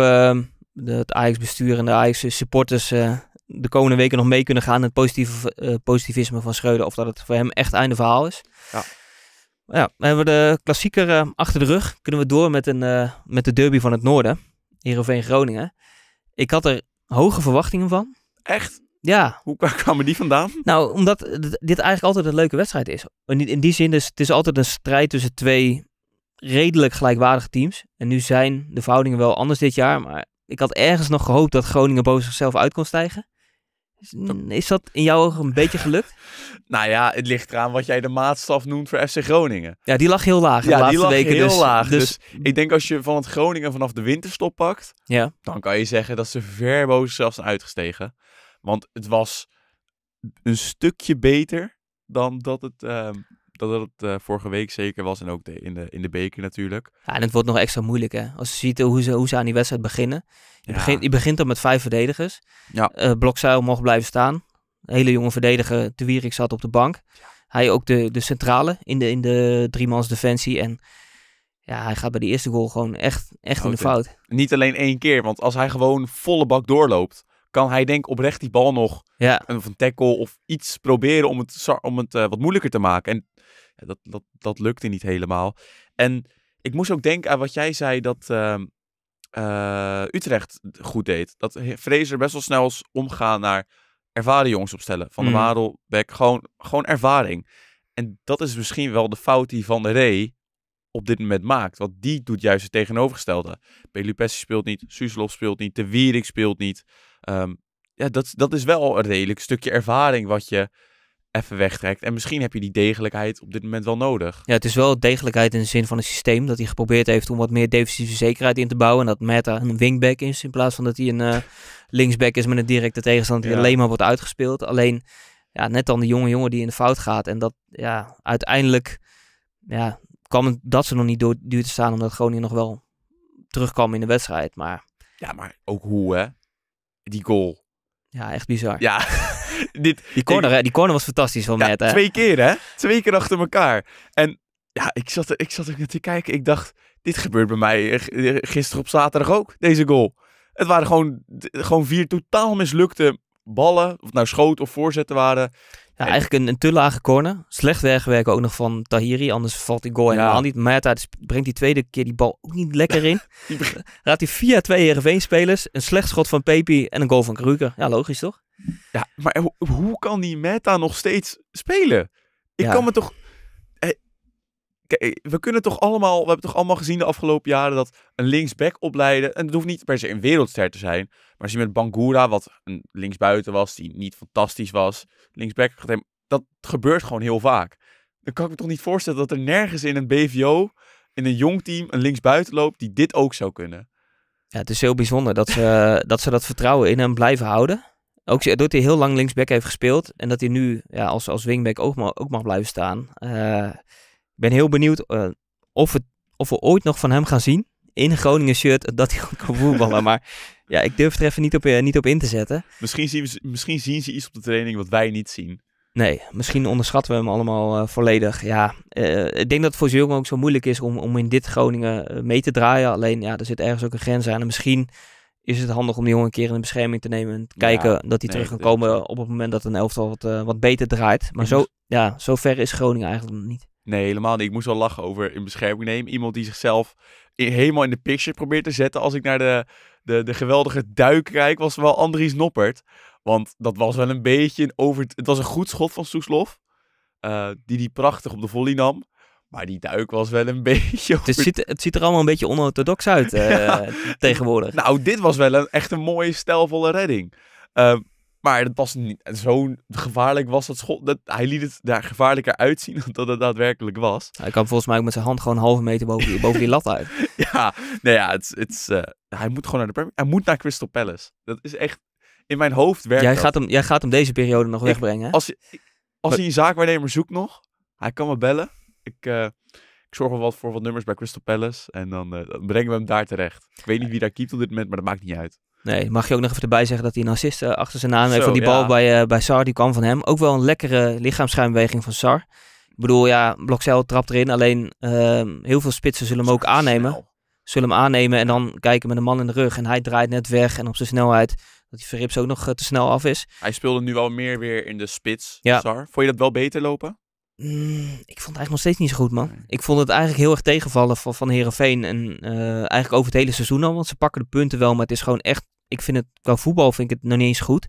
de, het Ajax-bestuur en de Ajax-supporters eh, de komende weken nog mee kunnen gaan. Het positieve, eh, positivisme van Schreuder. Of dat het voor hem echt einde verhaal is. Ja. Ja, we hebben de klassieker eh, achter de rug. Kunnen we door met, een, eh, met de derby van het noorden. Heerenveen-Groningen. Ik had er hoge verwachtingen van. Echt? Ja, Hoe kwa- kwamen die vandaan? nou, omdat dit eigenlijk altijd een leuke wedstrijd is. In die, in die zin, dus, het is altijd een strijd tussen twee redelijk gelijkwaardige teams. En nu zijn de verhoudingen wel anders dit jaar. Maar ik had ergens nog gehoopt dat Groningen boven zichzelf uit kon stijgen. Is, is dat in jouw ogen een beetje gelukt? Nou ja, het ligt eraan wat jij de maatstaf noemt voor FC Groningen. Ja, die lag heel laag de Ja, die laatste lag weken. heel dus, laag. Dus, Ik denk als je van het Groningen vanaf de winterstop pakt... ja. dan kan je zeggen dat ze ver boven zichzelf zijn uitgestegen. Want het was een stukje beter dan dat het, ehm, dat het eh, vorige week zeker was. En ook de, in, de, in de beker natuurlijk. ja, en het wordt nog extra moeilijk hè. Als je ziet hoe ze, hoe ze aan die wedstrijd beginnen. Je, Ja. begint, je begint dan met vijf verdedigers. Ja. Eh, Blokzuil mocht blijven staan. Een hele jonge verdediger, De Wierik zat op de bank. Hij ook de, de centrale in de, in de driemans defensie. En ja, hij gaat bij de eerste goal gewoon echt, echt in de Fout. Niet alleen één keer, want als hij gewoon volle bak doorloopt... kan hij denk ik oprecht die bal nog Ja, een van tackle of iets proberen om het, om het eh, wat moeilijker te maken. En dat, dat, dat lukte niet helemaal. En ik moest ook denken aan wat jij zei dat ehm, eh, Utrecht goed deed. Dat Fraser best wel snel is omgaan naar ervaren jongens opstellen. Van de Mm. Beck, gewoon, gewoon ervaring. En dat is misschien wel de fout die Van der Rey op dit moment maakt. Want die doet juist het tegenovergestelde. Pelupessi speelt niet, Suslov speelt niet, De Wierik speelt niet. Ehm, ja, dat, dat is wel een redelijk stukje ervaring wat je even wegtrekt. En misschien heb je die degelijkheid op dit moment wel nodig. Ja, het is wel degelijkheid in de zin van het systeem. Dat hij geprobeerd heeft om wat meer defensieve zekerheid in te bouwen. En dat Meta een wingback is. In plaats van dat hij een eh, linksback is met een directe tegenstander die Ja. alleen maar wordt uitgespeeld. Alleen, ja, net dan de jonge jongen die in de fout gaat. En dat, ja, uiteindelijk ja, kwam het, dat ze nog niet door duur te staan. Omdat Groningen nog wel terugkwam in de wedstrijd. Maar Ja, maar ook hoe, hè? Die goal. ja, echt bizar. Ja, dit, Die, corner, hè, die corner was fantastisch van Ja, Meta. hè? twee keer hè? Twee keer achter elkaar. En ja, ik zat, ik zat er naar te kijken. Ik dacht, dit gebeurt bij mij eh, eh, gisteren op zaterdag ook, deze goal. Het waren gewoon, gewoon vier totaal mislukte ballen. Of nou schoten of voorzetten waren. Ja, eigenlijk een, een te lage corner. Slecht wegwerken ook nog van Tahiri. Anders valt die goal helemaal Ja. niet. Meta brengt die tweede keer die bal ook niet lekker in. Die beg- Raad hij via twee Heerenveen-spelers. Een slecht schot van Pepi en een goal van Kruger. Ja, logisch toch? Ja, maar ho- hoe kan die meta nog steeds spelen? Ik Ja. kan me toch... eh, Kijk, we kunnen toch allemaal... We hebben toch allemaal gezien de afgelopen jaren dat een linksback opleiden... En het hoeft niet per se een wereldster te zijn. Maar als je met Bangura, wat een linksbuiten was, die niet fantastisch was... Linksback, dat gebeurt gewoon heel vaak. Dan kan ik me toch niet voorstellen dat er nergens in een BVO... In een jong team een linksbuiten loopt die dit ook zou kunnen. Ja, het is heel bijzonder dat ze dat, ze dat vertrouwen in hem blijven houden. Ook doordat hij heel lang linksback heeft gespeeld. En dat hij nu ja, als, als wingback ook, ma- ook mag blijven staan. Eh, ik ben heel benieuwd eh, of, het, of we ooit nog van hem gaan zien. In een Groningen shirt dat hij goed kan voetballen. maar ja, ik durf er even niet op, eh, niet op in te zetten. Misschien zien, we, misschien zien ze iets op de training wat wij niet zien. Nee, misschien onderschatten we hem allemaal volledig. Ja, ik denk dat het voor jongen ook zo moeilijk is om, om in dit Groningen mee te draaien. Alleen, ja, er zit ergens ook een grens aan. En misschien is het handig om die jongen een keer in de bescherming te nemen. En te Ja, kijken dat hij nee, terug kan is komen op het moment dat een elftal wat, eh, wat beter draait. Maar zo, ja, zo ver is Groningen eigenlijk nog niet. Nee, helemaal niet. Ik moest wel lachen over in bescherming nemen. Iemand die zichzelf helemaal in de picture probeert te zetten. Als ik naar de, de, de geweldige duik kijk, was wel Andries Noppert. Want dat was wel een beetje een over... Het was een goed schot van Soeslof. eh, die die prachtig op de volley nam. Maar die duik was wel een beetje... Het, is- het ziet er allemaal een beetje onorthodox uit eh, Ja. tegenwoordig. Nou, dit was wel een, echt een mooie, stijlvolle redding. Ehm, maar het was niet zo gevaarlijk was dat schot. Dat, hij liet het daar gevaarlijker uitzien dan dat het daadwerkelijk was. Hij kan volgens mij ook met zijn hand gewoon een halve meter boven die, boven die lat uit. Ja, nou ja, het, het, eh, hij moet gewoon naar de Premier Hij moet naar Crystal Palace. Dat is echt... In mijn hoofd werkt Jij dat. gaat, hem, jij gaat hem deze periode nog Ik- wegbrengen. Als, je- als hij een zaakwaarnemer zoekt nog, hij kan me bellen. Ik, eh, ik zorg wel wat voor wat nummers bij Crystal Palace. En dan, eh, dan brengen we hem daar terecht. Ik weet niet wie daar keept op dit moment, maar dat maakt niet uit. Nee, mag je ook nog even erbij zeggen dat hij een assist eh, achter zijn naam heeft van die bal ja. bij, eh, bij Sar. Die kwam van hem. Ook wel een lekkere lichaamsschuimbeweging van Sar. Ik bedoel, ja, Blokcel trapt erin. Alleen ehm, heel veel spitsen zullen hem ook aannemen. Snel. Zullen hem aannemen en dan kijken met een man in de rug. En hij draait net weg en op zijn snelheid dat die Verrips ook nog te snel af is. Hij speelde nu wel meer weer in de spits, Ja. Sar. Vond je dat wel beter lopen? Mm, ik vond het eigenlijk nog steeds niet zo goed, man. Ik vond het eigenlijk heel erg tegenvallen van, van Herenveen. En eh, eigenlijk over het hele seizoen al. Want ze pakken de punten wel, maar het is gewoon echt... Ik vind het, qua voetbal vind ik het nog niet eens goed.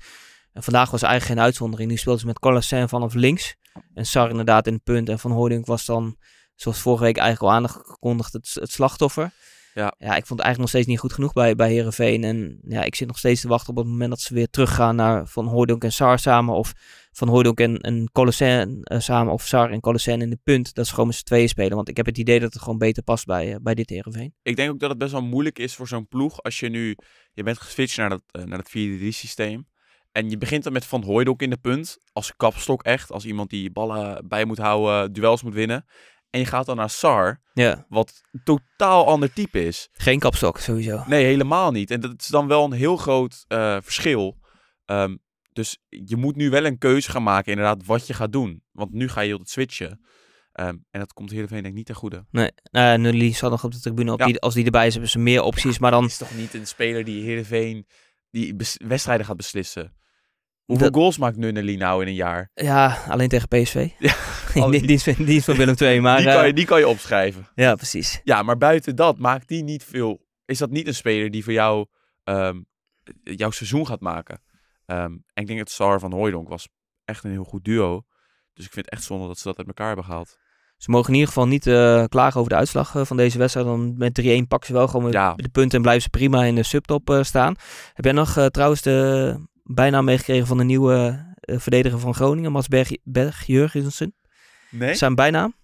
En vandaag was eigenlijk geen uitzondering. Nu speelden ze met Colossin vanaf links. En Sar inderdaad in het punt. En Van Hooydonk was dan, zoals vorige week eigenlijk al aangekondigd, het, het slachtoffer. Ja. ja, ik vond het eigenlijk nog steeds niet goed genoeg bij, bij Herenveen. En ja, ik zit nog steeds te wachten op het moment dat ze weer teruggaan naar Van Hooydonk en Sar samen. Of Van Hooydonk en, en eh, samen. Of Sar en Colossin in de punt. Dat ze gewoon met z'n tweeën spelen. Want ik heb het idee dat het gewoon beter past bij, eh, bij dit Herenveen. Ik denk ook dat het best wel moeilijk is voor zo'n ploeg als je nu... Je bent geswitcht naar dat, eh, naar dat 4-3 systeem. En je begint dan met Van Hooijdonk in de punt. Als kapstok echt. Als iemand die ballen bij moet houden, duels moet winnen. En je gaat dan naar Sar, Ja, wat een totaal ander type is. geen kapstok sowieso. Nee, helemaal niet. En dat is dan wel een heel groot verschil. Ehm, dus je moet nu wel een keuze gaan maken, inderdaad, wat je gaat doen. Want nu ga je heel het switchen. Ehm, en dat komt Heerenveen denk ik niet ten goede. Nee, uh, Nulli zat nog op de tribune. Op Ja. die, als die erbij is, hebben ze meer opties. maar dan is toch niet een speler die Heerenveen die wedstrijden gaat beslissen. Hoeveel Dat- goals maakt Nunnely nou in een jaar? Ja, alleen tegen PSV. Ja, die die- dienst, van- dienst van Willem II. Maar, die, kan je, eh, die kan je opschrijven. ja, precies. Ja, maar buiten dat maakt die niet veel. Is dat niet een speler die voor jou ehm, jouw seizoen gaat maken? Ehm, en ik denk dat Sar van Hooijdonk was echt een heel goed duo. Dus ik vind het echt zonde dat ze dat uit elkaar hebben gehaald. Ze mogen in ieder geval niet eh, klagen over de uitslag eh, van deze wedstrijd. Dan met 3-1 pakken ze wel gewoon Ja. de punten en blijven ze prima in de subtop eh, staan. Heb jij nog trouwens de bijnaam meegekregen van de nieuwe verdediger van Groningen, Mats Berg, Berg Jurgensen? Nee? Zijn bijnaam?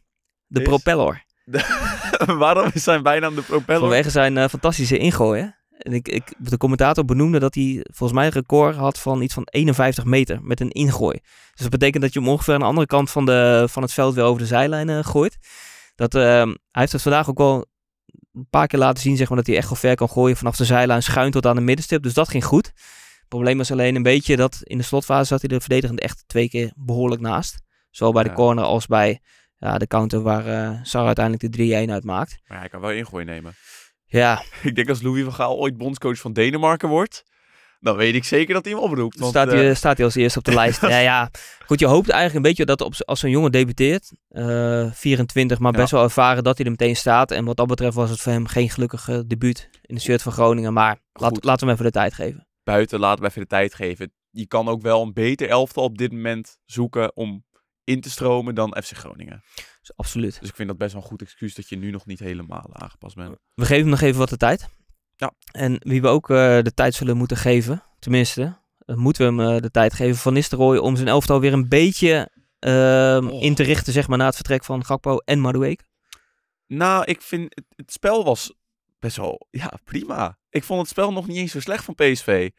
De Is? Propeller. Waarom is zijn bijnaam de propeller? Vanwege zijn fantastische ingooien. En ik, ik, de commentator benoemde dat hij volgens mij een record had van iets van 51 meter met een ingooi. Dus dat betekent dat je hem ongeveer aan de andere kant van, de, van het veld weer over de zijlijn eh, gooit. Dat, eh, hij heeft het vandaag ook wel een paar keer laten zien zeg maar, dat hij echt wel ver kan gooien vanaf de zijlijn schuin tot aan de middenstip. Dus dat ging goed. Het probleem was alleen een beetje dat in de slotfase zat hij de verdedigend echt twee keer behoorlijk naast. Zowel bij Ja. de corner als bij ja, de counter waar Sar uiteindelijk de 3-1 uitmaakt. Maar hij kan wel ingooi nemen. Ja, Ik denk als Louis van Gaal ooit bondscoach van Denemarken wordt, dan weet ik zeker dat hij hem oproept. Want, staat, eh, hij, staat hij als eerste op de lijst. ja, ja, goed, je hoopt eigenlijk een beetje dat op, als zo'n jongen debuteert, eh 24, maar Ja. best wel ervaren dat hij er meteen staat. En wat dat betreft was het voor hem geen gelukkige debuut in de shirt van Groningen. Maar laat, laten we hem even de tijd geven. buiten laten we even de tijd geven. Je kan ook wel een beter elftal op dit moment zoeken om in te stromen dan FC Groningen. Dus absoluut. Dus ik vind dat best wel een goed excuus dat je nu nog niet helemaal aangepast bent. We geven hem nog even wat de tijd. Ja. En wie we ook eh, de tijd zullen moeten geven, tenminste, eh, moeten we hem eh, de tijd geven van Nistelrooy om zijn elftal weer een beetje ehm, Oh. in te richten, zeg maar, na het vertrek van Gakpo en Madueke. Nou, ik vind het, het spel was best wel ja, prima. Ik vond het spel nog niet eens zo slecht van PSV.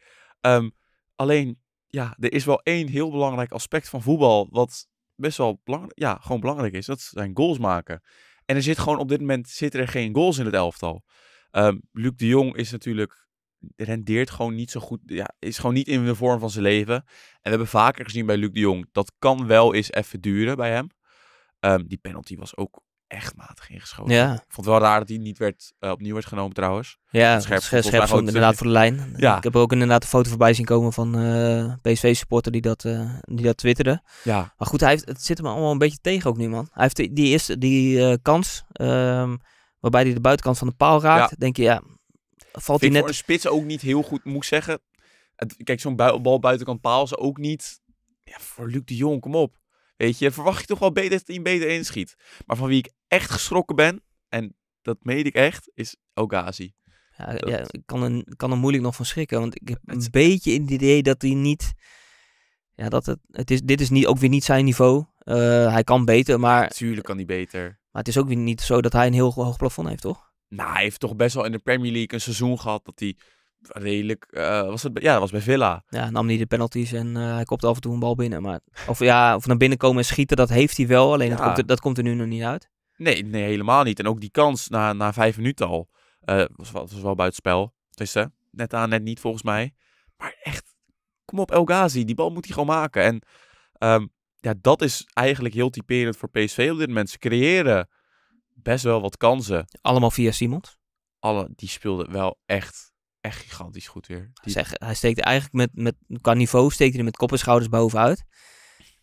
Ehm, alleen, ja, er is wel één heel belangrijk aspect van voetbal wat best wel belangrijk, ja, gewoon belangrijk is. Dat zijn goals maken. En er zit gewoon op dit moment zitten er geen goals in het elftal. Ehm Luc de Jong is natuurlijk rendeert gewoon niet zo goed. Ja, is gewoon niet in de vorm van zijn leven. En we hebben vaker gezien bij Luc de Jong. Dat kan wel eens even duren bij hem. Ehm, die penalty was ook echt matig ingeschoten. Ja. Ik vond het wel raar dat hij niet werd, eh, opnieuw werd genomen trouwens. Ja, Scherp, scherp, scherp, gewoon inderdaad voor de lijn. Ja. Ik heb ook inderdaad een foto voorbij zien komen van eh PSV-supporter die, dat eh, die dat twitterde. Ja, Maar goed, hij heeft, het zit hem allemaal een beetje tegen ook nu, man. Hij heeft die, die eerste die, kans, ehm, waarbij hij de buitenkant van de paal raakt. Denk je, ja, valt hij net... voor een spits ook niet heel goed, moet ik zeggen. Het, kijk, zo'n bui- bal buitenkant paal is ook niet... Ja, voor Luc de Jong, kom op. Weet je, verwacht je toch wel beter dat hij beter inschiet. Maar van wie ik echt geschrokken ben, en dat meen ik echt, is Ogazi. Ja, dat- ja, ik kan er, kan er moeilijk nog van schrikken, want ik heb een beetje in het idee dat hij niet... Ja, dat het, het is, dit is niet, ook weer niet zijn niveau. Eh, hij kan beter, maar, Tuurlijk kan hij beter. maar het is ook weer niet zo dat hij een heel hoog plafond heeft, toch? Nou, hij heeft toch best wel in de Premier League een seizoen gehad dat hij redelijk... eh, was het, ja, dat was bij Villa. Ja, nam hij de penalties en eh, hij kopt af en toe een bal binnen. Maar of, ja, of naar binnen komen en schieten, dat heeft hij wel. Alleen dat, komt er, dat komt er nu nog niet uit. Nee, nee, helemaal niet. En ook die kans na, na vijf minuten al eh, was, wel, was wel buitenspel. Tussen, net aan, net niet volgens mij. Maar echt, kom op El Ghazi, die bal moet hij gewoon maken. En ehm, ja, dat is eigenlijk heel typerend voor PSV op dit moment. Ze creëren best wel wat kansen. Allemaal via Simons. Alle, die speelden wel echt, echt gigantisch goed weer. Die, Zeg, hij steekt eigenlijk met, met, qua niveau steekt hij er met kop en schouders bovenuit.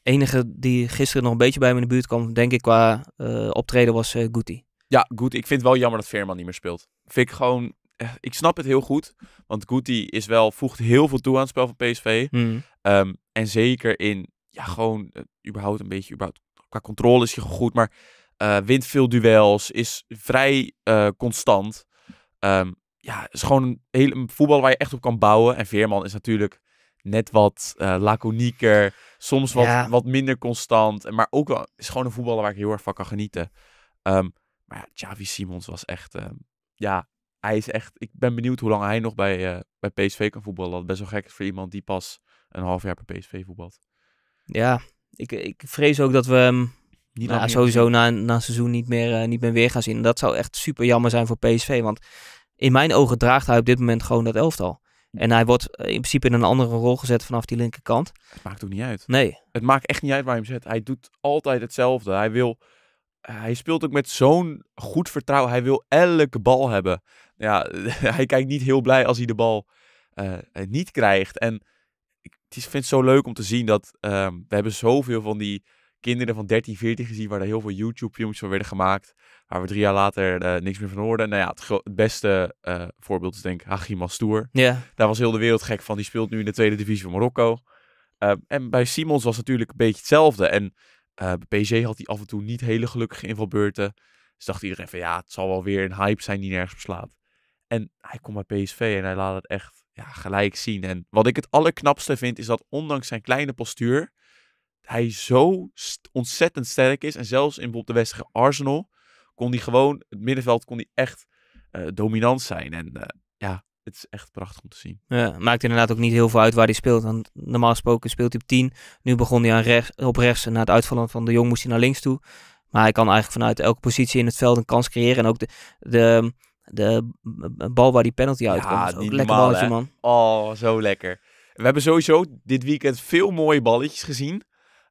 Enige die gisteren nog een beetje bij me in de buurt kwam, denk ik, qua eh, optreden was Guti. Ja, goed. Ik vind het wel jammer dat Veerman niet meer speelt. Vind ik gewoon... eh, Ik snap het heel goed. Want Guti is wel, voegt heel veel toe aan het spel van PSV. Ehm, en zeker in, ja, gewoon überhaupt een beetje, überhaupt, qua controle is hij goed, maar wint veel duels, is vrij constant. Ehm, ja, is gewoon een hele een voetbal waar je echt op kan bouwen. En Veerman is natuurlijk net wat eh laconieker, soms wat, Ja. wat minder constant, maar ook wel, is gewoon een voetballer waar ik heel erg van kan genieten. Ehm, maar ja, Xavi Simons was echt, ehm, ja, hij is echt, ik ben benieuwd hoe lang hij nog bij, eh, bij PSV kan voetballen. Dat best wel gek is voor iemand die pas een half jaar bij PSV voetbalt. Ja, ik, ik vrees ook dat we hem Niet nou, sowieso na, een- na een seizoen niet meer, eh, niet meer weer gaan zien. En dat zou echt super jammer zijn voor PSV. Want in mijn ogen draagt hij op dit moment gewoon dat elftal. En hij wordt eh, in principe in een andere rol gezet vanaf die linkerkant. Het maakt ook niet uit. Nee, Het maakt echt niet uit waar je hem zet. Hij doet altijd hetzelfde. Hij wil... Hij speelt ook met zo'n goed vertrouwen. Hij wil elke bal hebben. Ja, hij kijkt niet heel blij als hij de bal eh, eh, niet krijgt. En ik vind het zo leuk om te zien dat ehm, we hebben zoveel van die kinderen van 13, 14 gezien, waar er heel veel YouTube-filmpjes van werden gemaakt. Waar we drie jaar later eh, niks meer van hoorden. Nou ja, het, beste eh, voorbeeld is denk ik Hachim Mastour. Ja, Daar was heel de wereld gek van. Die speelt nu in de tweede divisie van Marokko. Ehm, en bij Simons was het natuurlijk een beetje hetzelfde. En eh, bij PSG had hij af en toe niet hele gelukkige invalbeurten. Dus dacht iedereen van ja, het zal wel weer een hype zijn die nergens op slaat. En hij komt bij PSV en hij laat het echt ja, gelijk zien. En wat ik het allerknapste vind, is dat ondanks zijn kleine postuur, hij zo st- ontzettend sterk is. En zelfs in bijvoorbeeld de wedstrijd Arsenal kon hij gewoon, het middenveld kon hij echt eh, dominant zijn. En eh, ja, het is echt prachtig om te zien. ja, maakt inderdaad ook niet heel veel uit waar hij speelt. Want normaal gesproken speelt hij op 10. Nu begon hij aan rechts, op rechts. En na het uitvallen van de Jong moest hij naar links toe. Maar hij kan eigenlijk vanuit elke positie in het veld een kans creëren. En ook de, de, de bal waar die penalty uitkomt. Ja, ook lekker balletje, hè? man. Oh, zo lekker. We hebben sowieso dit weekend veel mooie balletjes gezien.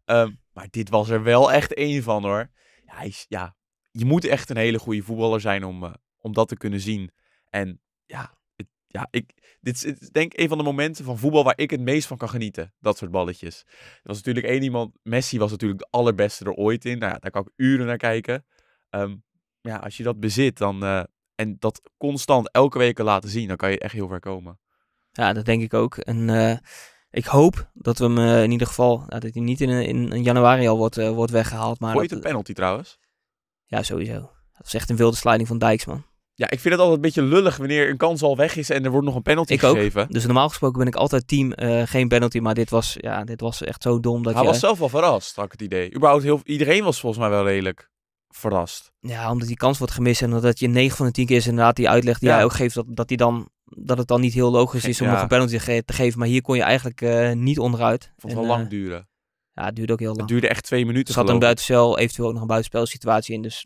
Ehm, maar dit was er wel echt één van hoor. Ja, hij is, ja, je moet echt een hele goede voetballer zijn om, eh, om dat te kunnen zien. En ja, het, ja ik, dit is denk ik een van de momenten van voetbal waar ik het meest van kan genieten. Dat soort balletjes. Er was natuurlijk één iemand, Messi was natuurlijk de allerbeste er ooit in. Nou ja, daar kan ik uren naar kijken. Ehm, ja, als je dat bezit dan, eh, en dat constant elke week kan laten zien, dan kan je echt heel ver komen. Ja, dat denk ik ook. En eh, ik hoop dat we hem in ieder geval, nou, dat hij niet in, in, in januari al wordt, wordt weggehaald. Maar Vond je dat, het een penalty trouwens? Ja, sowieso. Dat is echt een wilde sliding van Dijksman. Ja, ik vind het altijd een beetje lullig wanneer een kans al weg is en er wordt nog een penalty Ik ook. gegeven. Dus normaal gesproken ben ik altijd team eh, geen penalty. Maar dit was, ja, dit was echt zo dom dat Hij je... was zelf wel verrast, had ik het idee. Überhaupt heel, iedereen was volgens mij wel redelijk verrast. Ja, omdat die kans wordt gemist. En dat je 9 van de 10 keer is inderdaad die uitleg die Ja. hij ook geeft. Dat, dat, die dan, dat het dan niet heel logisch is om ja. nog een penalty te, ge- te geven. Maar hier kon je eigenlijk eh, niet onderuit. Vond het En, wel eh, lang duren. Ja, het duurde ook heel Het lang. duurde echt twee Er minuten zat een buitencel, eventueel ook nog een buitenspelsituatie in. Dus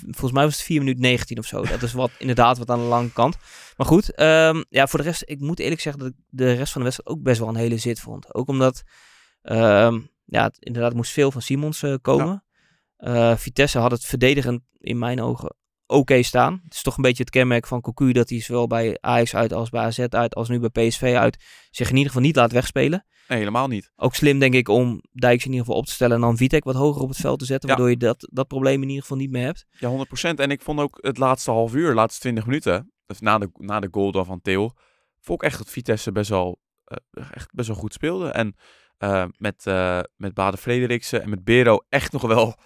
volgens mij was het 4 minuten 19 of zo. Dat is wat, inderdaad wat aan de lange kant. Maar goed, ehm, ja, voor de rest, ik moet eerlijk zeggen dat ik de rest van de wedstrijd ook best wel een hele zit vond. Ook omdat, ehm, ja, het, inderdaad moest veel van Simons eh, komen. Eh, Vitesse had het verdedigend in mijn ogen oké staan. Het is toch een beetje het kenmerk van Cocu dat hij zowel bij Ajax uit als bij AZ uit als nu bij PSV uit zich in ieder geval niet laat wegspelen. Nee, helemaal niet. Ook slim, denk ik, om Dijks in ieder geval op te stellen en dan Vitek wat hoger op het veld te zetten. Ja. Waardoor je dat, dat probleem in ieder geval niet meer hebt. Ja, 100%. En ik vond ook het laatste half uur, laatste 20 minuten, dus na de, na de goal dan van Theo, vond ik echt dat Vitesse best wel, eh, echt best wel goed speelde. En eh, met, eh met Baden Frederiksen en met Bero echt nog wel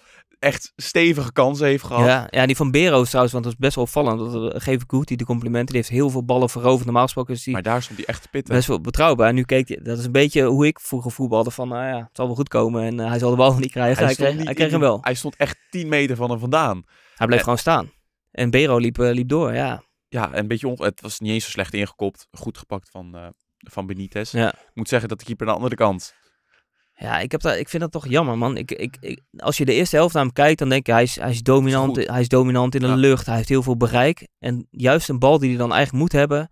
echt stevige kansen heeft gehad. Ja, ja, die van Bero trouwens, want dat is best wel opvallend. Dat eh, geef ik goed, die de complimenten. Die heeft heel veel ballen veroverd. Normaal gesproken is die Maar daar stond hij echt te pitten. best wel betrouwbaar. En nu keek hij, dat is een beetje hoe ik vroeger voetbalde. Van, nou ja, het zal wel goed komen. En hij zal de bal niet krijgen. Hij, stond kreeg, niet hij kreeg hem wel. Hij stond echt 10 meter van hem vandaan. Hij bleef gewoon staan. En Bero liep, liep door, ja. Ja, en een beetje het was niet eens zo slecht ingekopt. Goed gepakt van, van Benitez. Ja. Ik moet zeggen dat de keeper aan de andere kant. Ja, ik, heb dat, ik vind dat toch jammer, man. Ik, ik, ik, als je de eerste helft naar hem kijkt, dan denk je, hij is, hij is, dominant, Goed. hij is dominant in de Ja. lucht. Hij heeft heel veel bereik. En juist een bal die hij dan eigenlijk moet hebben,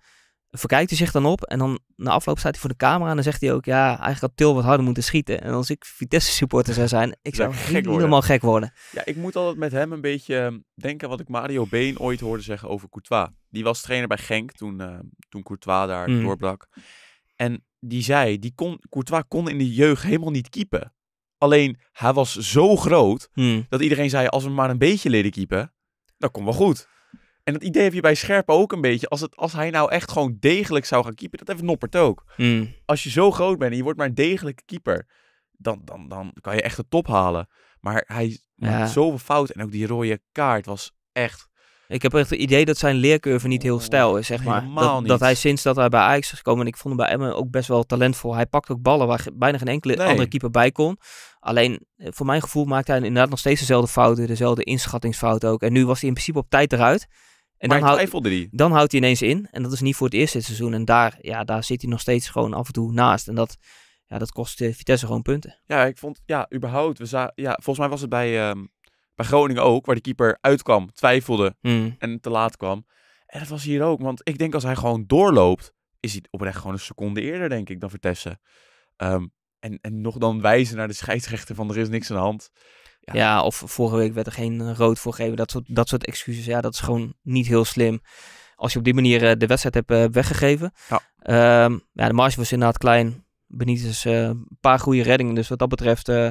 verkijkt hij zich dan op. En dan na afloop staat hij voor de camera en dan zegt hij ook, ja, eigenlijk had Til wat harder moeten schieten. En als ik Vitesse supporter zou zijn, ik zou worden. helemaal gek worden. Ja, ik moet altijd met hem een beetje eh, denken wat ik Mario Been ooit hoorde zeggen over Courtois. Die was trainer bij Genk toen, eh, toen Courtois daar Mhm. doorbrak. En die zei, die kon, Courtois kon in de jeugd helemaal niet keepen. Alleen, hij was zo groot Hmm. dat iedereen zei, als we maar een beetje leren keepen, dan komt wel goed. En dat idee heb je bij Scherpen ook een beetje. Als, het, als hij nou echt gewoon degelijk zou gaan keepen, dat heeft Noppert ook. Hmm. Als je zo groot bent en je wordt maar een degelijke keeper, dan, dan, dan kan je echt de top halen. Maar hij Ja. maakt zoveel fouten. En ook die rode kaart was echt... Ik heb echt het idee dat zijn leercurve niet heel stijl is, zeg maar. Dat, niet. dat hij sinds dat hij bij Ajax is gekomen, en ik vond hem bij Emmen ook best wel talentvol. Hij pakt ook ballen waar bijna geen enkele Nee. andere keeper bij kon. Alleen, eh, voor mijn gevoel maakt hij inderdaad nog steeds dezelfde fouten, dezelfde inschattingsfouten ook. En nu was hij in principe op tijd eruit. En maar dan, houdt twijfelde die. dan houdt hij ineens in. En dat is niet voor het eerste dit seizoen. En daar, ja, daar zit hij nog steeds gewoon af en toe naast. En dat, ja, dat kost eh, Vitesse gewoon punten. Ja, ik vond... Ja, überhaupt. We za ja, volgens mij was het bij, ehm, bij Groningen ook, waar de keeper uitkwam, twijfelde Hmm. en te laat kwam. En dat was hier ook. Want ik denk als hij gewoon doorloopt, is hij oprecht gewoon een seconde eerder, denk ik, dan Vitesse. Ehm, en, en nog dan wijzen naar de scheidsrechter van er is niks aan de hand. Ja. Ja. of vorige week werd er geen eh, rood voor gegeven. Dat soort, dat soort excuses, ja, dat is gewoon niet heel slim. als je op die manier eh, de wedstrijd hebt eh, weggegeven. Ja. Ehm, ja, de marge was inderdaad klein. Benitez eh, een paar goede reddingen. Dus wat dat betreft eh,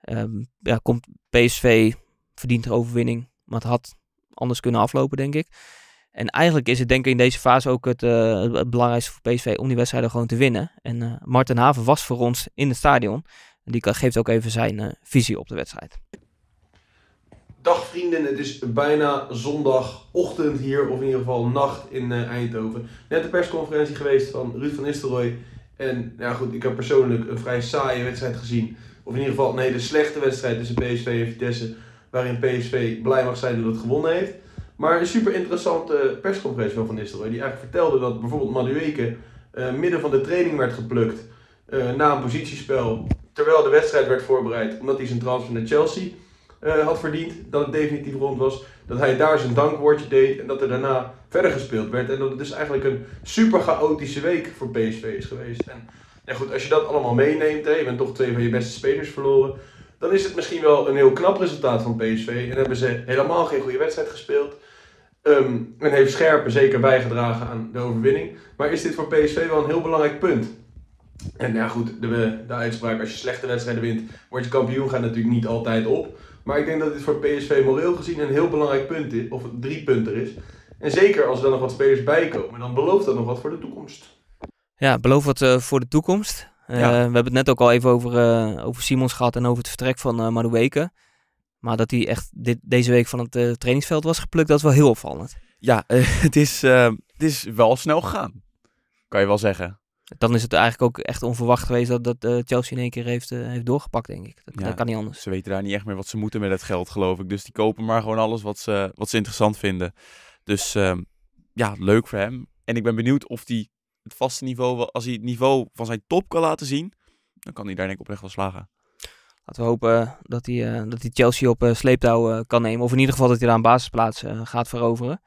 ehm, ja, komt PSV verdient er overwinning. Maar het had anders kunnen aflopen, denk ik. En eigenlijk is het denk ik in deze fase ook het, belangrijkste voor PSV om die wedstrijden gewoon te winnen. En Martin Haven was voor ons in het stadion. Die geeft ook even zijn eh, visie op de wedstrijd. Dag vrienden, het is bijna zondagochtend hier, of in ieder geval nacht in eh, Eindhoven. Net de persconferentie geweest van Ruud van Nistelrooy. En ja goed, ik heb persoonlijk een vrij saaie wedstrijd gezien. Of in ieder geval een hele slechte wedstrijd tussen PSV en Vitesse. Waarin PSV blij mag zijn dat het gewonnen heeft. Maar een super interessante persconferentie van Van Nistelrooy. Die eigenlijk vertelde dat bijvoorbeeld Madueke eh, midden van de training werd geplukt. na een positiespel. Terwijl de wedstrijd werd voorbereid. Omdat hij zijn transfer naar Chelsea eh, had verdiend. Dat het definitief rond was. Dat hij daar zijn dankwoordje deed. En dat er daarna verder gespeeld werd. En dat het dus eigenlijk een super chaotische week voor PSV is geweest. En goed, als je dat allemaal meeneemt. Hè, je bent toch twee van je beste spelers verloren. Dan is het misschien wel een heel knap resultaat van PSV. En hebben ze helemaal geen goede wedstrijd gespeeld. Ehm, en heeft Scherpen zeker bijgedragen aan de overwinning. Maar is dit voor PSV wel een heel belangrijk punt? En ja goed, de, de uitspraak als je slechte wedstrijden wint, word je kampioen, gaat natuurlijk niet altijd op. Maar ik denk dat dit voor PSV moreel gezien een heel belangrijk punt is, of drie punten is. En zeker als er dan nog wat spelers bijkomen, dan belooft dat nog wat voor de toekomst. Ja, beloof wat eh, voor de toekomst. Eh, Ja. We hebben het net ook al even over, eh, over Simons gehad en over het vertrek van eh Madueke. Maar dat hij echt dit, deze week van het eh, trainingsveld was geplukt, dat is wel heel opvallend. Ja, het, is, eh, het is wel snel gegaan. Kan je wel zeggen. Dan is het eigenlijk ook echt onverwacht geweest dat, dat eh, Chelsea in één keer heeft, eh, heeft doorgepakt, denk ik. Dat, Ja. dat kan niet anders. Ze weten daar niet echt meer wat ze moeten met het geld, geloof ik. Dus die kopen maar gewoon alles wat ze, wat ze interessant vinden. Dus ehm, ja, leuk voor hem. En ik ben benieuwd of hij het vaste niveau, als hij het niveau van zijn top kan laten zien, dan kan hij daar denk ik oprecht wel slagen. Laten we hopen eh, dat hij, dat hij Chelsea op sleeptouw kan nemen. Of in ieder geval dat hij daar een basisplaats gaat veroveren.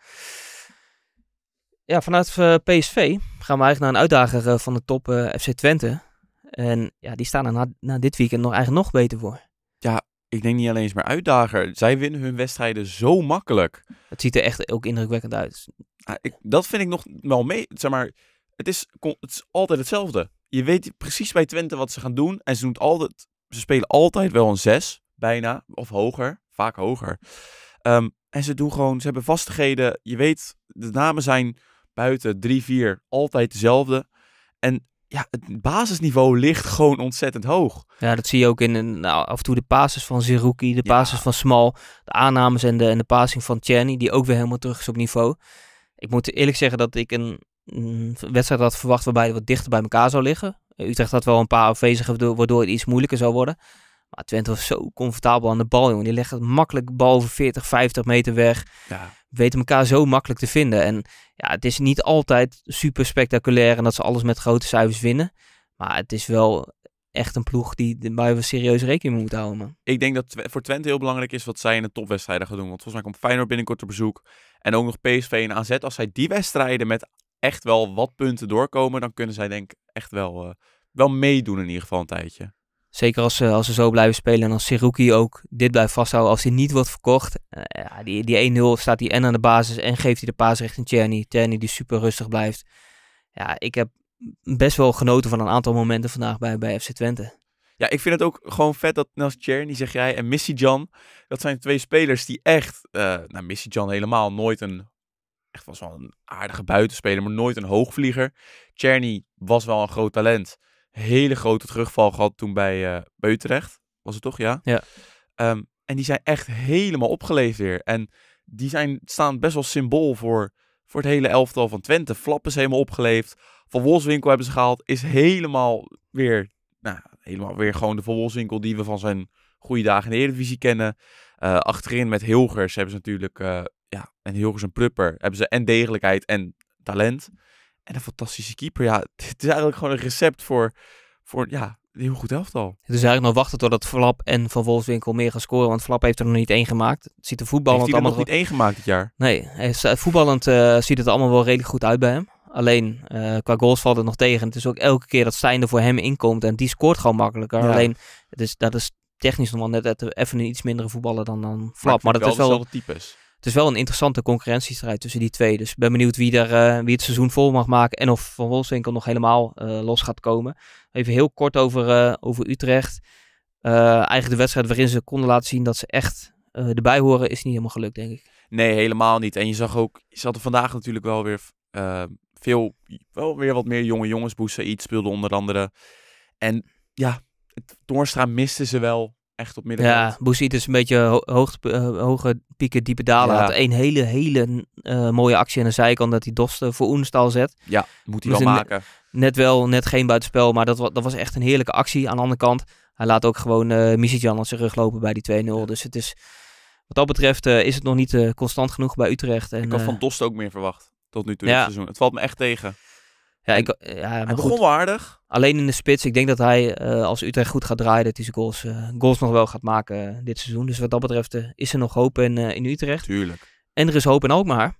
Ja, vanuit eh, PSV gaan we eigenlijk naar een uitdager eh, van de top eh, FC Twente. En ja, die staan er na, na dit weekend nog eigenlijk nog beter voor. Ik denk niet alleen eens meer uitdager. Zij winnen hun wedstrijden zo makkelijk. Het ziet er echt ook indrukwekkend uit. Ah, ik, dat vind ik nog wel mee. Zeg maar, het is, het is altijd hetzelfde. Je weet precies bij Twente wat ze gaan doen. En ze, doen altijd, ze spelen altijd wel een 6, bijna. Of hoger. Vaak hoger. Ehm, en ze doen gewoon, ze hebben vastigheden. Je weet, de namen zijn buiten 3, 4 altijd dezelfde. En ja, het basisniveau ligt gewoon ontzettend hoog. Ja, dat zie je ook in een- nou, af en toe de passes van Zerouki, de Ja. passes van Smal, de aannames en de, en de passing van Tjerni, die ook weer helemaal terug is op niveau. Ik moet eerlijk zeggen dat ik een, een wedstrijd had verwacht waarbij het wat dichter bij elkaar zou liggen. Utrecht had wel een paar afwezigen waardoor het iets moeilijker zou worden. Maar Twente was zo comfortabel aan de bal, jongen. Die leggen makkelijk bal over 40, 50 meter weg. Ja, Weten elkaar zo makkelijk te vinden. En ja, het is niet altijd super spectaculair en dat ze alles met grote cijfers winnen. Maar het is wel echt een ploeg die, waar we serieus rekening mee moeten houden, man. ik denk dat voor Twente heel belangrijk is wat zij in de topwedstrijden gaan doen. Want volgens mij komt Feyenoord binnenkort op bezoek. En ook nog PSV en AZ. Als zij die wedstrijden met echt wel wat punten doorkomen, dan kunnen zij denk ik echt wel, eh, wel meedoen in ieder geval een tijdje. Zeker als ze, als ze zo blijven spelen en als Seruki ook dit blijft vasthouden. Als hij niet wordt verkocht, eh, die, die 1-0 staat hij en aan de basis en geeft hij de paas richting Tjerni. Tjerni die super rustig blijft. Ja, ik heb best wel genoten van een aantal momenten vandaag bij, bij FC Twente. Ja, ik vind het ook gewoon vet dat Nels Tjerni, zeg jij, en Missy Jan, dat zijn twee spelers die echt, eh nou Missy Jan helemaal nooit een, echt was wel een aardige buitenspeler, maar nooit een hoogvlieger. Tjerni was wel een groot talent. Hele grote terugval gehad toen bij, bij Utrecht, was het toch, ja? Ja. Ehm, en die zijn echt helemaal opgeleefd weer. En die zijn, staan best wel symbool voor, voor het hele elftal van Twente. Flap is helemaal opgeleefd. Van Wolfswinkel hebben ze gehaald, is helemaal weer nou, helemaal weer gewoon de Wolfswinkel die we van zijn goede dagen in de Eredivisie kennen. Eh, achterin met Hilgers hebben ze natuurlijk, eh, ja, en Hilgers en Prupper, hebben ze en degelijkheid en talent. En een fantastische keeper. Ja, het is eigenlijk gewoon een recept voor, voor ja, een heel goed elftal. Het is eigenlijk nog wachten totdat Flap en Van Wolfswinkel meer gaan scoren. Want Flap heeft er nog niet één gemaakt. Het ziet er Heeft voetballend hij er allemaal... nog niet één gemaakt dit jaar? Nee, eh, voetballend eh, ziet het allemaal wel redelijk goed uit bij hem. Alleen eh, qua goals valt het nog tegen. Het is ook elke keer dat Stijn er voor hem inkomt en die scoort gewoon makkelijker. Ja. Alleen, het is, dat is technisch nog wel net et- even een iets mindere voetballer dan, dan Flap. Maar, vind dat is wel, dezelfde types. Het is wel een interessante concurrentiestrijd tussen die twee. Dus ben benieuwd wie, er, wie het seizoen vol mag maken en of Van Wolfswinkel nog helemaal los gaat komen. Even heel kort over, over Utrecht. eigenlijk de wedstrijd waarin ze konden laten zien dat ze echt erbij horen, is niet helemaal gelukt, denk ik. Nee, helemaal niet. En je zag ook, je zat er vandaag natuurlijk wel weer veel, wel weer wat meer jonge jongens. iets speelde onder andere. En ja, Toornstra miste ze wel echt op middenveld. Ja, Boesiet is een beetje ho hoog, uh, hoge pieken, diepe dalen. Ja. Had een hele, hele uh, mooie actie aan de zijkant dat hij Dosten voor Oenstal zet. Ja, moet hij dus wel maken. Net wel, net geen buitenspel, maar dat, dat was echt een heerlijke actie. Aan de andere kant, hij laat ook gewoon uh, Misitjan aan zijn rug lopen bij die 2-0. Dus het is, wat dat betreft is het nog niet constant genoeg bij Utrecht. En, Ik had van Dosten ook meer verwacht, tot nu toe ja. dit seizoen. Het valt me echt tegen. Ja, ik, ja, hij begon goed, waardig. Alleen in de spits. Ik denk dat hij, uh, als Utrecht goed gaat draaien, dat hij zijn goals, uh, goals nog wel gaat maken uh, dit seizoen. Dus wat dat betreft is er nog hoop in, in Utrecht. Tuurlijk. En er is hoop in Alkmaar.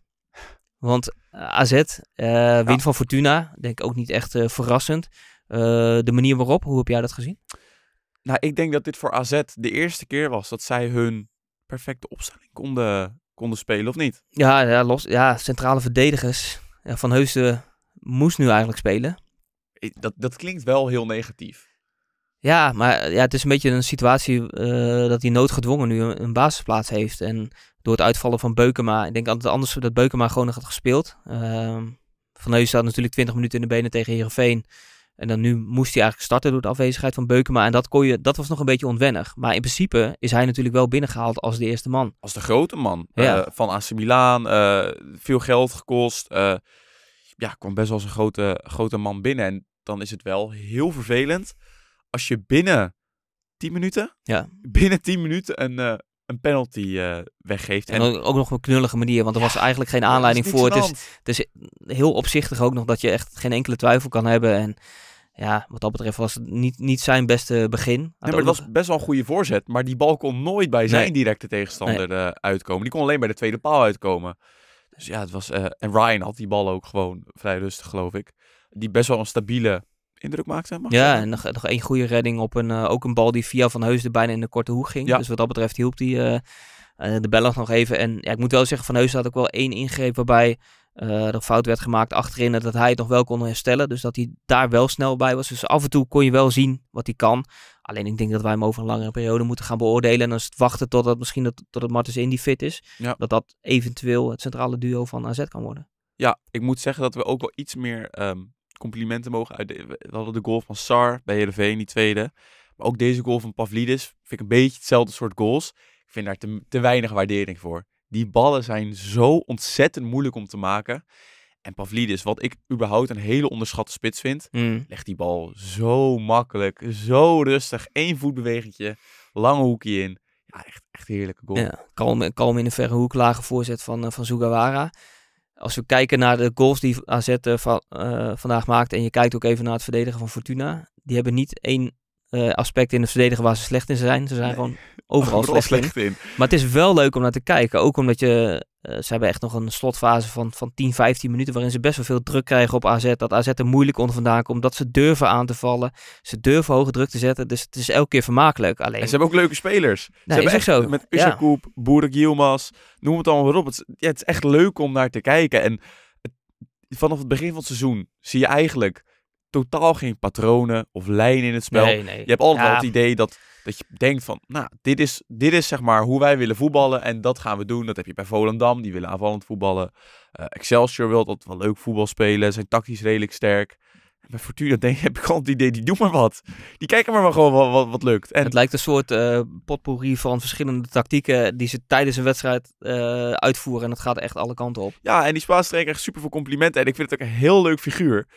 Want AZ wint ja. van Fortuna. Denk ik ook niet echt verrassend. de manier waarop, hoe heb jij dat gezien? Nou, ik denk dat dit voor AZ de eerste keer was dat zij hun perfecte opstelling konden, konden spelen, of niet? Ja, ja, los, ja centrale verdedigers. Ja, van Heusden moest nu eigenlijk spelen. Dat, dat klinkt wel heel negatief. Ja, maar ja, het is een beetje een situatie uh, dat hij noodgedwongen nu een, basisplaats heeft. En door het uitvallen van Beukema, ik denk altijd anders dat Beukema gewoon nog had gespeeld. Uh, van Heus staat natuurlijk 20 minuten in de benen tegen Herenveen. En dan nu moest hij eigenlijk starten door de afwezigheid van Beukema. En dat, kon je, dat was nog een beetje onwennig. Maar in principe is hij natuurlijk wel binnengehaald als de eerste man. Als de grote man. Ja. Uh, van AC Milan. veel geld gekost ja, kwam best wel eens een grote, grote man binnen. En dan is het wel heel vervelend als je binnen 10 minuten, ja. binnen 10 minuten een, uh, een penalty uh, weggeeft. En, ook, ook, nog op een knullige manier, want er was eigenlijk geen aanleiding voor. Het is, het is heel opzichtig ook nog dat je echt geen enkele twijfel kan hebben. En ja, wat dat betreft was het niet, niet zijn beste begin. Nee, maar het was best wel een goede voorzet. Maar die bal kon nooit bij zijn directe tegenstander nee. uh, uitkomen. Die kon alleen bij de tweede paal uitkomen. Dus ja, het was. Uh, en Ryan had die bal ook gewoon vrij rustig, geloof ik. Die best wel een stabiele indruk maakte. Mag ja, en nog, nog één goede redding op een. Uh, ook een bal die via Van Heusden bijna in de korte hoek ging. Ja. Dus wat dat betreft hielp die uh, de Belg nog even. En ja, ik moet wel zeggen, Van Heusden had ook wel één ingreep waarbij uh, er fout werd gemaakt achterin dat hij het nog wel kon herstellen. Dus dat hij daar wel snel bij was. Dus af en toe kon je wel zien wat hij kan. Alleen ik denk dat wij hem over een langere periode moeten gaan beoordelen. En als het wachten totdat misschien dat, tot het Martens Indy fit is. Dat dat eventueel het centrale duo van AZ kan worden. Ja, ik moet zeggen dat we ook wel iets meer um, complimenten mogen uitdelen. We hadden de goal van Sar bij Heerenveen, die tweede. Maar ook deze goal van Pavlidis vind ik een beetje hetzelfde soort goals. Ik vind daar te, te weinig waardering voor. Die ballen zijn zo ontzettend moeilijk om te maken. En Pavlidis, wat ik überhaupt een hele onderschatte spits vind, mm. legt die bal zo makkelijk, zo rustig. Eén voetbewegingje, lange hoekje in. Ja, echt, echt heerlijke goal. Ja, kalm, kalm in de verre hoek, lage voorzet van, uh, van Sugawara. Als we kijken naar de goals die AZ uh, va uh, vandaag maakt en je kijkt ook even naar het verdedigen van Fortuna, die hebben niet één uh, aspecten in het verdedigen waar ze slecht in zijn. Ze zijn gewoon overal, slecht, slecht in. Maar het is wel leuk om naar te kijken. Ook omdat je... Uh, ze hebben echt nog een slotfase van, van 10, 15 minuten... waarin ze best wel veel druk krijgen op AZ. Dat AZ er moeilijk onder vandaan komt. Dat ze durven aan te vallen. Ze durven hoge druk te zetten. Dus het is elke keer vermakelijk. Alleen... En ze hebben ook leuke spelers. Nee, ze hebben echt zo. Met Ushakoub, ja. Boerik Yilmaz, noem het allemaal weer op. Het, ja, het is echt leuk om naar te kijken. En het, vanaf het begin van het seizoen zie je eigenlijk totaal geen patronen of lijnen in het spel. Nee, nee. Je hebt altijd wel het idee dat, dat je denkt van, nou, dit is, dit is zeg maar hoe wij willen voetballen en dat gaan we doen. Dat heb je bij Volendam, die willen aanvallend voetballen. Uh, Excelsior wil dat wel leuk voetbal spelen, zijn tactisch redelijk sterk. Bij Fortuna denk, heb ik gewoon het idee, die doen maar wat. Die kijken maar, maar gewoon wat, wat, wat lukt. En... Het lijkt een soort uh, potpourri van verschillende tactieken die ze tijdens een wedstrijd uh, uitvoeren. En dat gaat echt alle kanten op. Ja, en die Spaanse trainer krijgt super veel complimenten. En ik vind het ook een heel leuk figuur.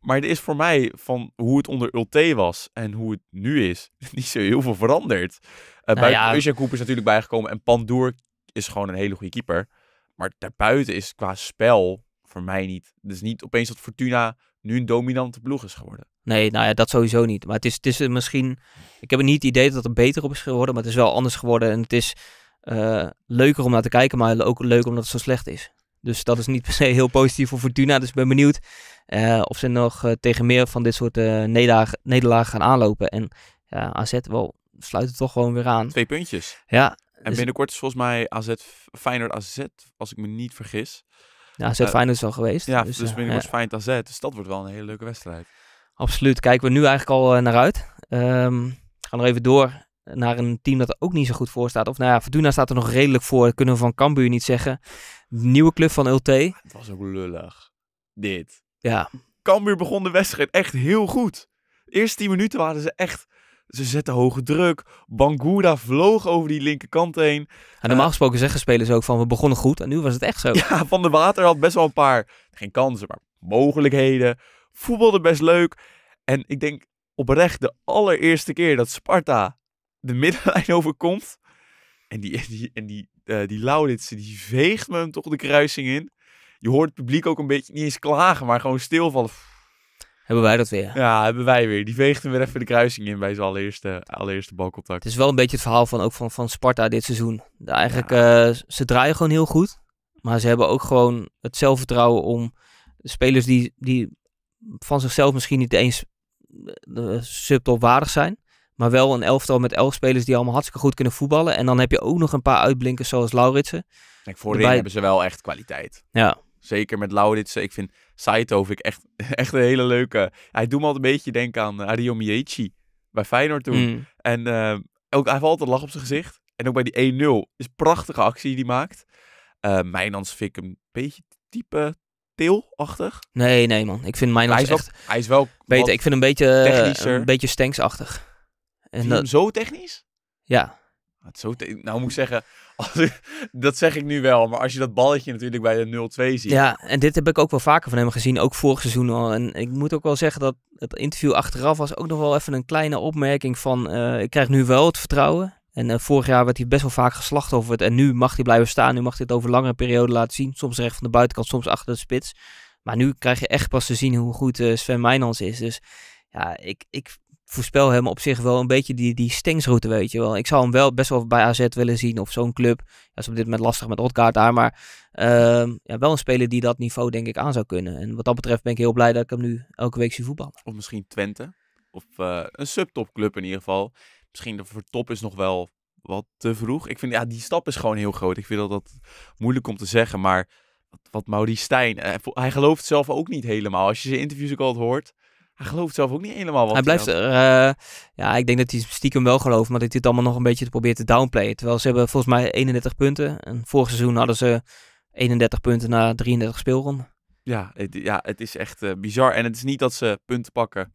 Maar er is voor mij van hoe het onder Ulte was en hoe het nu is, niet zo heel veel veranderd. Uh, nou buiten ja. is natuurlijk bijgekomen en Pandoer is gewoon een hele goede keeper. Maar daarbuiten is qua spel voor mij niet. Dus niet opeens dat Fortuna nu een dominante ploeg is geworden. Nee, nou ja, dat sowieso niet. Maar het is, het is misschien... Ik heb niet het idee dat het er beter op is geworden, maar het is wel anders geworden. En het is uh, leuker om naar te kijken, maar ook leuk omdat het zo slecht is. Dus dat is niet per se heel positief voor Fortuna. Dus ik ben benieuwd uh, of ze nog uh, tegen meer van dit soort uh, nederlagen, gaan aanlopen. En ja, AZ wel sluit het toch gewoon weer aan. Twee puntjes. Ja, En Dus- binnenkort is volgens mij AZ, Feyenoord AZ, als ik me niet vergis. Ja, Eh, Feyenoord is al geweest. Ja, dus, dus, eh, binnenkort Feyenoord AZ. Dus dat wordt wel een hele leuke wedstrijd. absoluut. Kijken we nu eigenlijk al eh, naar uit. Ehm gaan nog even door naar een team dat er ook niet zo goed voor staat. Of nou ja, Fortuna staat er nog redelijk voor. Dat kunnen we van Cambuur niet zeggen. Nieuwe club van Ulte. Het was ook lullig. Dit. Ja, Cambuur begon de wedstrijd echt heel goed. De eerste 10 minuten waren ze echt... Ze zetten hoge druk. Bangura vloog over die linkerkant heen. en normaal gesproken zeggen spelers ook van we begonnen goed. En nu was het echt zo. Ja, Van der Water had best wel een paar, geen kansen, maar mogelijkheden. Voetbalde best leuk. En ik denk oprecht de allereerste keer dat Sparta de middenlijn overkomt. En die, en die, en die, eh, die Lauditsen, die veegt me hem toch de kruising in. Je hoort het publiek ook een beetje niet eens klagen, maar gewoon stilvallen. Hebben wij dat weer. Ja, hebben wij weer. Die veegt hem weer even de kruising in bij zijn allereerste, allereerste balcontact. Het is wel een beetje het verhaal van, ook van, van Sparta dit seizoen. Eigenlijk, eh, ze draaien gewoon heel goed. Maar ze hebben ook gewoon het zelfvertrouwen om spelers die, die van zichzelf misschien niet eens uh, subtopwaardig zijn. Maar wel een elftal met elf spelers die allemaal hartstikke goed kunnen voetballen. En dan heb je ook nog een paar uitblinkers zoals Lauritsen. Kijk, voorin hebben ze wel echt kwaliteit. Ja, Zeker met Lauditsen. Ik vind Saito vind ik echt, echt een hele leuke. Hij doet me altijd een beetje denken aan Ario Miechi bij Feyenoord toen. Mm. En eh, ook, hij heeft altijd lach op zijn gezicht. En ook bij die 1-0 is een prachtige actie die hij maakt. Eh Mijnans vind ik een beetje type Til-achtig. Nee, nee man. Ik vind Hij, mijn is wel- echt hij is wel beter. Ik vind hem een beetje, eh, een beetje Stanks-achtig. En dat, zo technisch? ja, is Zo te- nou moet ik zeggen, als ik- dat zeg ik nu wel. Maar als je dat balletje natuurlijk bij de 0-2 ziet. Ja, en dit heb ik ook wel vaker van hem gezien, ook vorig seizoen al. En ik moet ook wel zeggen dat het interview achteraf was ook nog wel even een kleine opmerking van... eh, ik krijg nu wel het vertrouwen. En eh, vorig jaar werd hij best wel vaak geslachtofferd. En nu mag hij blijven staan. Nu mag hij het over langere periode laten zien. Soms recht van de buitenkant, soms achter de spits. Maar nu krijg je echt pas te zien hoe goed eh, Sven Mijnans is. Dus ja, ik, ik voorspel hem op zich wel een beetje die, die stengsroute, weet je wel. Ik zou hem wel best wel bij AZ willen zien of zo'n club. Ja, is op dit moment lastig met Rotkaart daar, maar ehm, ja, wel een speler die dat niveau denk ik aan zou kunnen. En wat dat betreft ben ik heel blij dat ik hem nu elke week zie voetballen. Of misschien Twente. Of eh, een subtopclub in ieder geval. Misschien de voor top is nog wel wat te vroeg. Ik vind, ja, die stap is gewoon heel groot. Ik vind dat, dat moeilijk om te zeggen. Maar wat, Maurice Stijn, eh, hij gelooft zelf ook niet helemaal. Als je zijn interviews ook altijd hoort. Hij gelooft zelf ook niet helemaal wat hij blijft er, eh, ja, ik denk dat hij stiekem wel gelooft, maar dat hij het allemaal nog een beetje probeert te downplayen. Terwijl ze hebben volgens mij 31 punten. En vorig seizoen hadden ze 31 punten na 33 speelronden. Ja, het, ja, het is echt eh, bizar. En het is niet dat ze punten pakken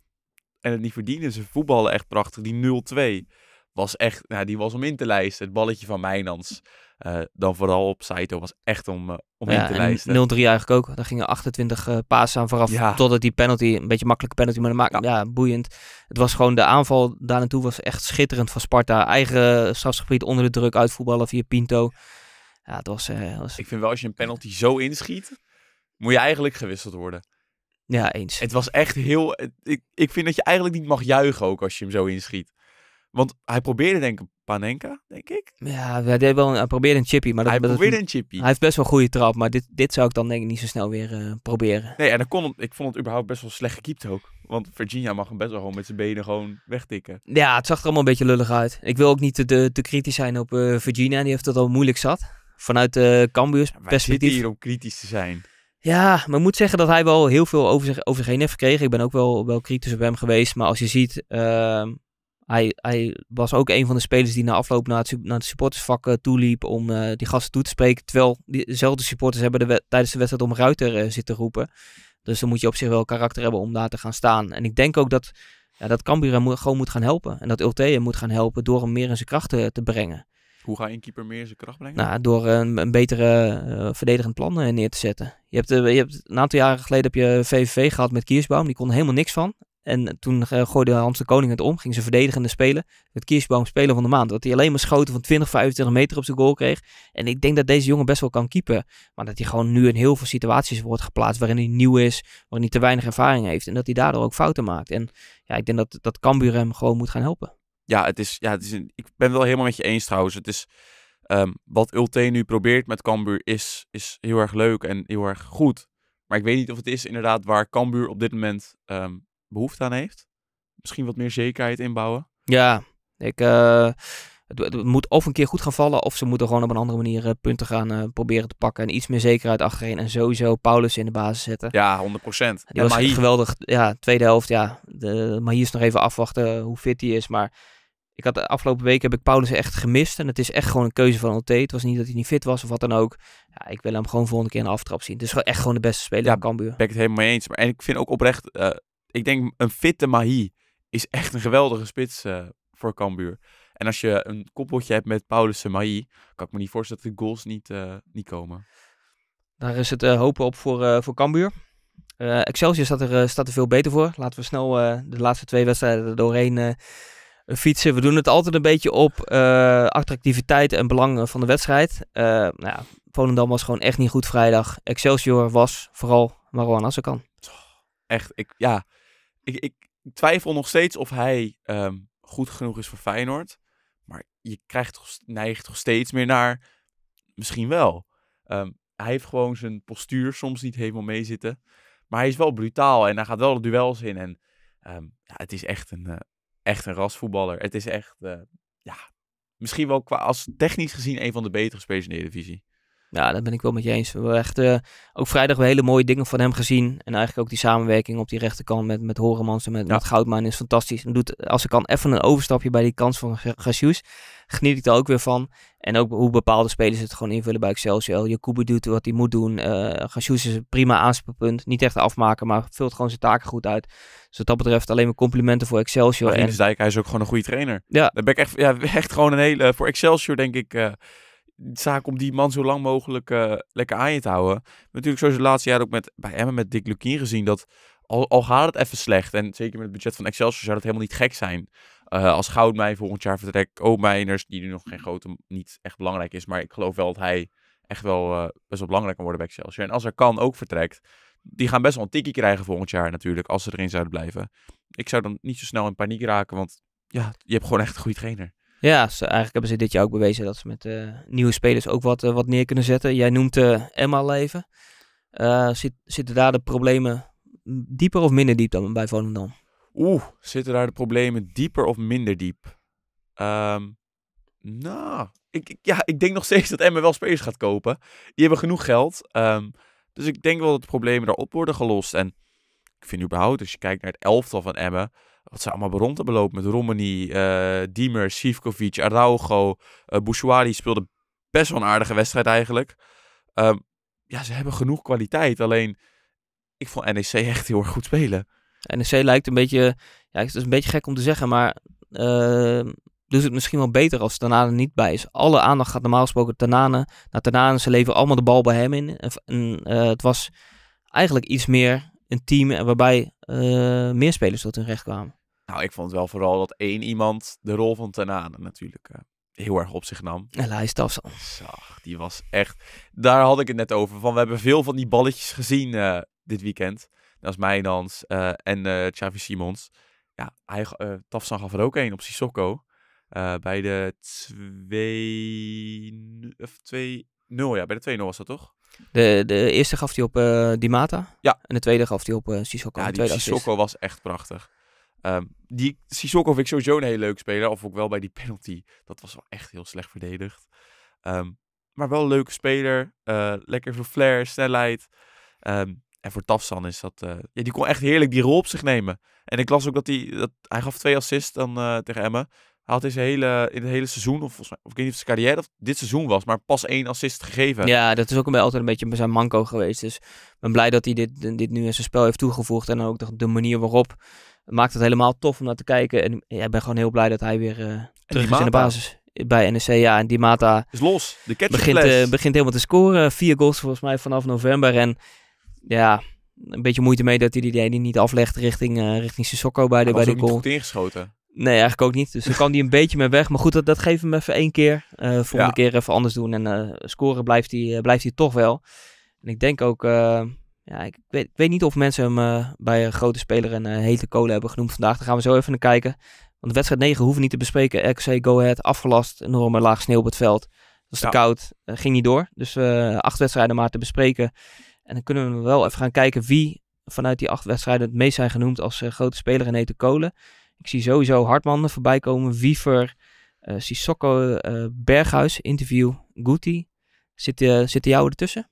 en het niet verdienen. Ze voetballen echt prachtig. Die 0-2 was echt, nou, die was om in te lijsten. Het balletje van Mijnans. Eh, dan vooral op Saito was echt om, eh, om in Ja, te en lijsten. 0-3 eigenlijk ook. Daar gingen 28 eh pasen aan vooraf. Ja. Totdat die penalty, een beetje makkelijke penalty, maar dat maakt, ja. boeiend. Het was gewoon de aanval daar naartoe was echt schitterend van Sparta. Eigen strafgebied onder de druk uitvoetballen via Pinto. Ja, het was, eh, was Ik vind wel als je een penalty zo inschiet, moet je eigenlijk gewisseld worden. ja, eens. Het was echt heel. ik, ik vind dat je eigenlijk niet mag juichen ook als je hem zo inschiet. Want hij probeerde denk ik Panenka, denk ik. Ja, hij, deed wel, een- hij probeerde een chippy, maar dat, hij dat- probeerde een chippy. hij heeft best wel een goede trap. Maar dit, dit zou ik dan denk ik niet zo snel weer eh, proberen. Nee, en dan kon het, ik vond het überhaupt best wel slecht gekiept ook. Want Virginia mag hem best wel gewoon met zijn benen gewoon wegtikken. Ja, het zag er allemaal een beetje lullig uit. Ik wil ook niet te, te, te kritisch zijn op eh, Virginia. Die heeft het al moeilijk zat. Vanuit de Cambuur's Wij zitten perspectief. hier om kritisch te zijn. Ja, maar ik moet zeggen dat hij wel heel veel over zich, over zich heen heeft gekregen. Ik ben ook wel, wel kritisch op hem geweest. Maar als je ziet, ehm, hij, hij was ook een van de spelers die na afloop naar het, naar het supportersvak eh, toeliep om eh, die gasten toe te spreken. Terwijl die- dezelfde supporters hebben de tijdens de wedstrijd om Ruiter eh, zitten roepen. Dus dan moet je op zich wel karakter hebben om daar te gaan staan. En ik denk ook dat, ja, dat Cambuur mo- gewoon moet gaan helpen. En dat Ulte hem moet gaan helpen door hem meer in zijn krachten te brengen. Hoe ga je een keeper meer in zijn kracht brengen? Nou, door een, een betere verdedigend plan neer te zetten. Je hebt, je hebt een aantal jaren geleden heb je VVV gehad met Kiersbaum. Die kon er helemaal niks van. En toen eh, gooide Hans de Koning het om. Ging ze verdedigende spelen. Met Kiersbaum speler van de maand. Dat hij alleen maar schoten van 20, 25 meter op zijn goal kreeg. En ik denk dat deze jongen best wel kan keepen. Maar dat hij gewoon nu in heel veel situaties wordt geplaatst. Waarin hij nieuw is. Waarin hij te weinig ervaring heeft. En dat hij daardoor ook fouten maakt. En ja, ik denk dat, dat Cambuur hem gewoon moet gaan helpen. Ja, het is, ja het is een, ik ben wel helemaal met je eens trouwens. Het is, ehm, wat Ulte nu probeert met Cambuur is, is heel erg leuk en heel erg goed. Maar ik weet niet of het is inderdaad waar Cambuur op dit moment ehm, behoefte aan heeft. Misschien wat meer zekerheid inbouwen. Ja, ik, eh, het, het moet of een keer goed gaan vallen, of ze moeten gewoon op een andere manier eh, punten gaan eh, proberen te pakken. En iets meer zekerheid achterin. En sowieso Paulus in de basis zetten. Ja, 100 procent. Die was geweldig. Ja, tweede helft, ja. De, maar hier is nog even afwachten hoe fit hij is. Maar ik had de afgelopen week heb ik Paulus echt gemist. En het is echt gewoon een keuze van OT. Het was niet dat hij niet fit was of wat dan ook. Ja, ik wil hem gewoon volgende keer een aftrap zien. Dus echt gewoon de beste speler Ja, van Cambuur. ben ik het helemaal mee eens. Maar, en ik vind ook oprecht, ik denk een fitte Mahi is echt een geweldige spits eh, voor Cambuur. En als je een koppeltje hebt met Paulus en Mahi, kan ik me niet voorstellen dat de goals niet, eh, niet komen. Daar is het eh, hopen op voor, voor Cambuur. Excelsior staat er, staat er veel beter voor. Laten we snel de laatste twee wedstrijden er doorheen fietsen. We doen het altijd een beetje op attractiviteit en belang van de wedstrijd. Nou ja, Volendam was gewoon echt niet goed vrijdag. Excelsior was vooral Marwan Assekan. Echt, ik, ja, ik, ik twijfel nog steeds of hij ehm, goed genoeg is voor Feyenoord. Maar je krijgt toch, neigt toch steeds meer naar, misschien wel. Ehm, hij heeft gewoon zijn postuur soms niet helemaal meezitten. Maar hij is wel brutaal en hij gaat wel de duels in. En ehm, ja, het is echt een, eh, echt een rasvoetballer. Het is echt, eh, ja, misschien wel qua, als technisch gezien een van de betere spelers in de Eredivisie. Ja, dat ben ik wel met je eens. We hebben echt eh, ook vrijdag weer hele mooie dingen van hem gezien. En eigenlijk ook die samenwerking op die rechterkant met, met Horemans en met, Ja. met Goudman is fantastisch. En doet, als ik kan, even een overstapje bij die kans van Gassius. Geniet ik daar ook weer van. En ook hoe bepaalde spelers het gewoon invullen bij Excelsior. Jacobi doet wat hij moet doen. Eh Gassius is een prima aanspeelpunt. Niet echt afmaken, maar vult gewoon zijn taken goed uit. Dus wat dat betreft alleen maar complimenten voor Excelsior. En, Dijk, hij is ook gewoon een goede trainer. Ja. Daar ben ik echt, ja, echt gewoon een hele, voor Excelsior denk ik, eh, zaak om die man zo lang mogelijk eh, lekker aan je te houden. Natuurlijk zoals de laatste jaar ook met, bij Emmen met Dick Lukien gezien, dat al, al gaat het even slecht, en zeker met het budget van Excelsior zou dat helemaal niet gek zijn. Eh, als Goudmijn volgend jaar vertrekt, Oomijners, die nu nog geen grote, niet echt belangrijk is, maar ik geloof wel dat hij echt wel eh, best wel belangrijk kan worden bij Excelsior. En als er kan ook vertrekt, die gaan best wel een tikkie krijgen volgend jaar natuurlijk, als ze erin zouden blijven. Ik zou dan niet zo snel in paniek raken, want ja, je hebt gewoon echt een goede trainer. Ja, eigenlijk hebben ze dit jaar ook bewezen dat ze met eh, nieuwe spelers ook wat, eh, wat neer kunnen zetten. Jij noemt eh, Emma al even. Eh, zit, zitten daar de problemen dieper of minder diep dan bij Volendam? Oeh, zitten daar de problemen dieper of minder diep? Ehm, nou, ik, ik- ja, ik denk nog steeds dat Emmen wel spelers gaat kopen. Die hebben genoeg geld. ehm, dus ik denk wel dat de problemen daarop worden gelost. En ik vind überhaupt, als je kijkt naar het elftal van Emmen, wat ze allemaal rond hebben lopen met Romani, eh Diemer, Sivkovic, Araujo, uh, Bouchouari speelde best wel een aardige wedstrijd eigenlijk. Ehm, ja, ze hebben genoeg kwaliteit. Alleen, ik vond NEC echt heel erg goed spelen. NEC lijkt een beetje, ja, het is een beetje gek om te zeggen, maar eh, doet het misschien wel beter als Tanane niet bij is. Alle aandacht gaat normaal gesproken Tanane naar Tanane. Ze leveren allemaal de bal bij hem in. En, eh, het was eigenlijk iets meer een team waarbij eh, meer spelers tot hun recht kwamen. Nou, ik vond wel vooral dat één iemand de rol van Tanane natuurlijk eh, heel erg op zich nam. En hij is afstand. Zag, die was echt... Daar had ik het net over. Van, we hebben veel van die balletjes gezien eh, dit weekend. Dat is Mijnans eh en Xavi Simons. Ja, hij, Tafsan gaf er ook één op Sissoko. Bij de 2... Of 2... 0, ja, bij de 2-0 was dat toch? De, de eerste gaf hij op eh Dimata. Ja. En de tweede gaf hij op eh Sissoko. Ja, die. Sissoko was echt prachtig. Ehm, die Sissoko vind ik sowieso een hele leuke speler. Of ook wel bij die penalty. Dat was wel echt heel slecht verdedigd. Ehm, maar wel een leuke speler. eh, lekker veel flair, snelheid. Ehm, en voor Tafsan is dat... ja, die kon echt heerlijk die rol op zich nemen. En ik las ook dat hij... Dat, hij gaf twee assists dan tegen Emmen. Hij had deze hele, in het hele seizoen, of, volgens mij, of ik weet niet of zijn carrière of dit seizoen was, maar pas één assist gegeven. Ja, dat is ook altijd een beetje zijn manco geweest. Dus ik ben blij dat hij dit, dit nu in zijn spel heeft toegevoegd. En ook de, de manier waarop maakt het helemaal tof om naar te kijken. En ja, ik ben gewoon heel blij dat hij weer eh, terug is in de basis bij NEC. Ja, en die Mata Is los. De begint, eh, begint helemaal te scoren. Vier goals volgens mij vanaf november. En ja, een beetje moeite mee dat hij die, die niet aflegt richting, eh richting Sissoko bij de, bij was de ook niet goal. goed ingeschoten. Nee, eigenlijk ook niet. Dus dan kan hij een beetje mee weg. Maar goed, dat, dat geeft hem even één keer. Eh volgende Ja. keer even anders doen. En eh, scoren blijft hij, eh, blijft hij toch wel. En ik denk ook... ja, ik weet, ik weet niet of mensen hem bij een grote speler een eh, hete kolen hebben genoemd vandaag. Daar gaan we zo even naar kijken. Want de wedstrijd 9 hoeven we niet te bespreken. RKC Go Ahead afgelast. Enorme laag sneeuw op het veld. Het was te Ja. koud. ging niet door. Dus acht wedstrijden maar te bespreken. En dan kunnen we wel even gaan kijken wie vanuit die acht wedstrijden het meest zijn genoemd als grote speler in hete kolen. Ik zie sowieso Hartman voorbij komen, Wiever, Eh Sissoko, eh, Berghuis, interview, Guti. Zit, eh zit jou ertussen?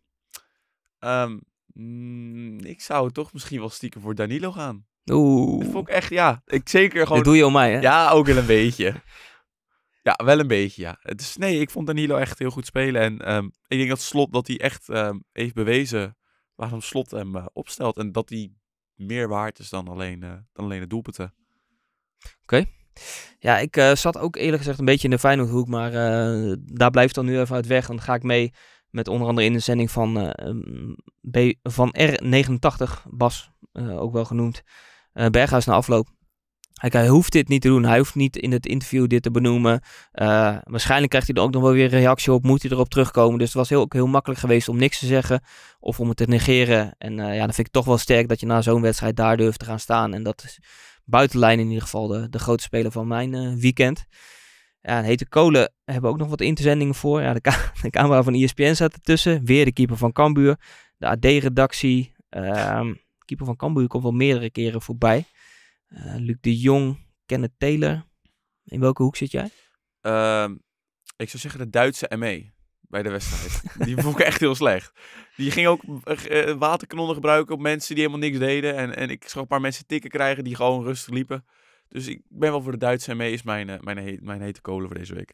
Mm, ik zou toch misschien wel stiekem voor Danilo gaan. Oeh, Dat vond ik echt, ja. Ik zeker gewoon... dit doe je om mij, hè? Ja, ook wel een beetje. Ja, wel een beetje, ja. Het is, nee, ik vond Danilo echt heel goed spelen. En ehm, ik denk dat Slot dat hij echt ehm, heeft bewezen waarom Slot hem opstelt. En dat hij meer waard is dan alleen, dan alleen de doelpunten. Ja, ik eh, zat ook eerlijk gezegd een beetje in de Feyenoordhoek, maar eh, daar blijft dan nu even uit weg. Dan ga ik mee met onder andere in de zending van, eh, B, van R89, Bas ook wel genoemd, Berghuis na afloop. Hij, hij hoeft dit niet te doen, hij hoeft niet in het interview dit te benoemen. Waarschijnlijk krijgt hij er ook nog wel weer een reactie op, moet hij erop terugkomen. Dus het was heel, ook heel makkelijk geweest om niks te zeggen of om het te negeren. En ja, dan vind ik toch wel sterk dat je na zo'n wedstrijd daar durft te gaan staan. En dat is buitenlijn in ieder geval de, de grote speler van mijn eh, weekend. Ja, en Hete Kolen hebben ook nog wat interzendingen voor. Ja, de, ca- de camera van ESPN staat ertussen. Weer de keeper van Cambuur. De AD-redactie. Ehm keeper van Cambuur komt wel meerdere keren voorbij. Eh, Luc de Jong, Kenneth Taylor. In welke hoek zit jij? Ehm, ik zou zeggen de Duitse ME bij de wedstrijd. die vond ik echt heel slecht. Die ging ook eh, waterkanonnen gebruiken op mensen die helemaal niks deden. En, en ik zag een paar mensen tikken krijgen die gewoon rustig liepen. Dus ik ben wel voor de Duitse ME is mijn, eh, mijn, mijn hete kolen voor deze week.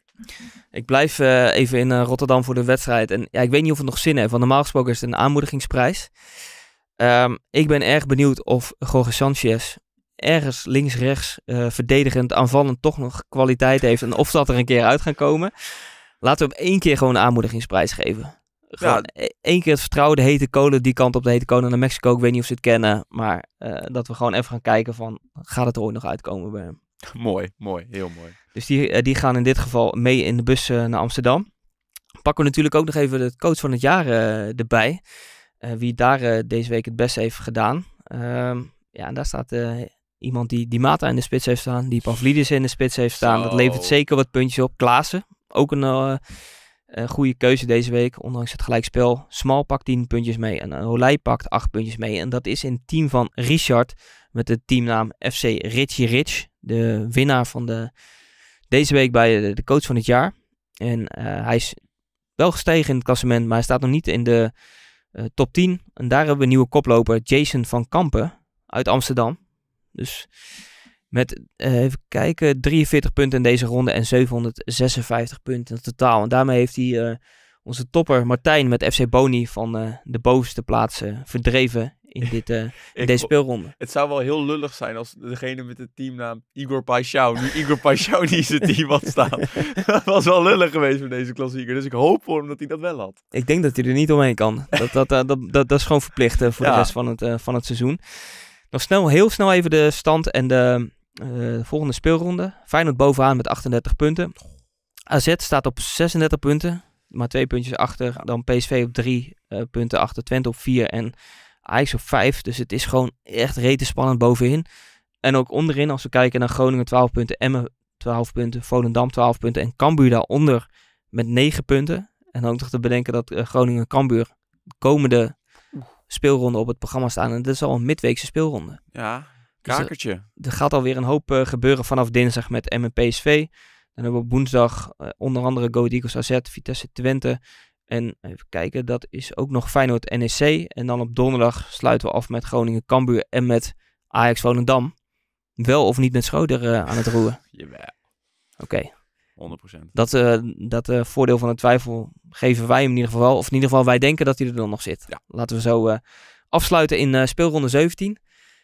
Ik blijf even in Rotterdam voor de wedstrijd. En ja, ik weet niet of het nog zin heeft. Normaal gesproken is het een aanmoedigingsprijs. Ehm, ik ben erg benieuwd of Jorge Sanchez ergens links-rechts verdedigend aanvallend toch nog kwaliteit heeft. En of dat er een keer uit gaan komen. Laten we hem één keer gewoon een aanmoedigingsprijs geven. Gewoon e- één keer het vertrouwen, de hete kolen, die kant op de hete kolen naar Mexico. Ik weet niet of ze het kennen. Maar eh, dat we gewoon even gaan kijken van, gaat het er ooit nog uitkomen bij hem? mooi, mooi, heel mooi. Dus die, eh, die gaan in dit geval mee in de bus eh, naar Amsterdam. Pakken we natuurlijk ook nog even de coach van het jaar erbij. Wie daar deze week het beste heeft gedaan. Ehm, ja, en daar staat iemand die, die Mata in de spits heeft staan. Die Pavlidis in de spits heeft staan. Dat levert zeker wat puntjes op. Klaassen, ook een eh, eh, goede keuze deze week. Ondanks het gelijkspel. Smal pakt 10 puntjes mee. En Olij pakt 8 puntjes mee. En dat is in team van Richard. Met de teamnaam FC Richie Rich. De winnaar van de deze week bij de, coach van het jaar. En eh, hij is wel gestegen in het klassement, maar hij staat nog niet in de top 10. En daar hebben we een nieuwe koploper, Jason van Kampen uit Amsterdam. Dus met, eh, even kijken, 43 punten in deze ronde en 756 punten in totaal. En daarmee heeft hij eh, onze topper Martijn met FC Boni van eh, de bovenste plaats eh, verdreven in, dit, in Ik deze speelronde. Het zou wel heel lullig zijn als degene met de teamnaam Igor Paixão, nu Igor Paixão niet in zijn team had staan. dat was wel lullig geweest voor deze klassieker. Dus ik hoop voor hem dat hij dat wel had. Ik denk dat hij er niet omheen kan. Dat, dat, dat, dat, dat is gewoon verplicht voor de rest van het, van het seizoen. Nog snel, heel snel even de stand en de eh, volgende speelronde. Feyenoord bovenaan met 38 punten. AZ staat op 36 punten, maar twee puntjes achter. Dan PSV op drie eh, punten achter, Twente op vier en Ajax op vijf. Dus het is gewoon echt rete spannend bovenin. En ook onderin, als we kijken naar Groningen 12 punten, Emmen 12 punten, Volendam 12 punten en Cambuur daaronder met 9 punten. En ook nog te bedenken dat eh, Groningen en Cambuur de komende speelronde op het programma staan. En dat is al een midweekse speelronde. Ja, Dus, kakertje. Er gaat alweer een hoop eh, gebeuren vanaf dinsdag met M en PSV. Dan hebben we op woensdag eh, onder andere Go Eagles AZ, Vitesse Twente. En even kijken, dat is ook nog Feyenoord NEC. En dan op donderdag sluiten we af met Groningen Cambuur en met Ajax Volendam. Wel of niet met Schroeder eh, aan het roeren. Jawel, Oké, 100%. dat, eh, dat eh, voordeel van de twijfel geven wij hem in ieder geval. Of in ieder geval wij denken dat hij er dan nog zit. Ja. Laten we zo eh, afsluiten in eh, speelronde 17.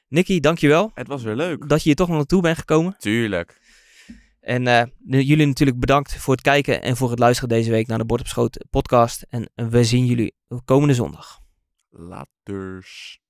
Nicky, dankjewel Het was weer leuk. dat je hier toch nog naartoe bent gekomen. Tuurlijk. En eh, jullie natuurlijk bedankt voor het kijken en voor het luisteren deze week naar de Bord op Schoot podcast. En we zien jullie komende zondag. Laters.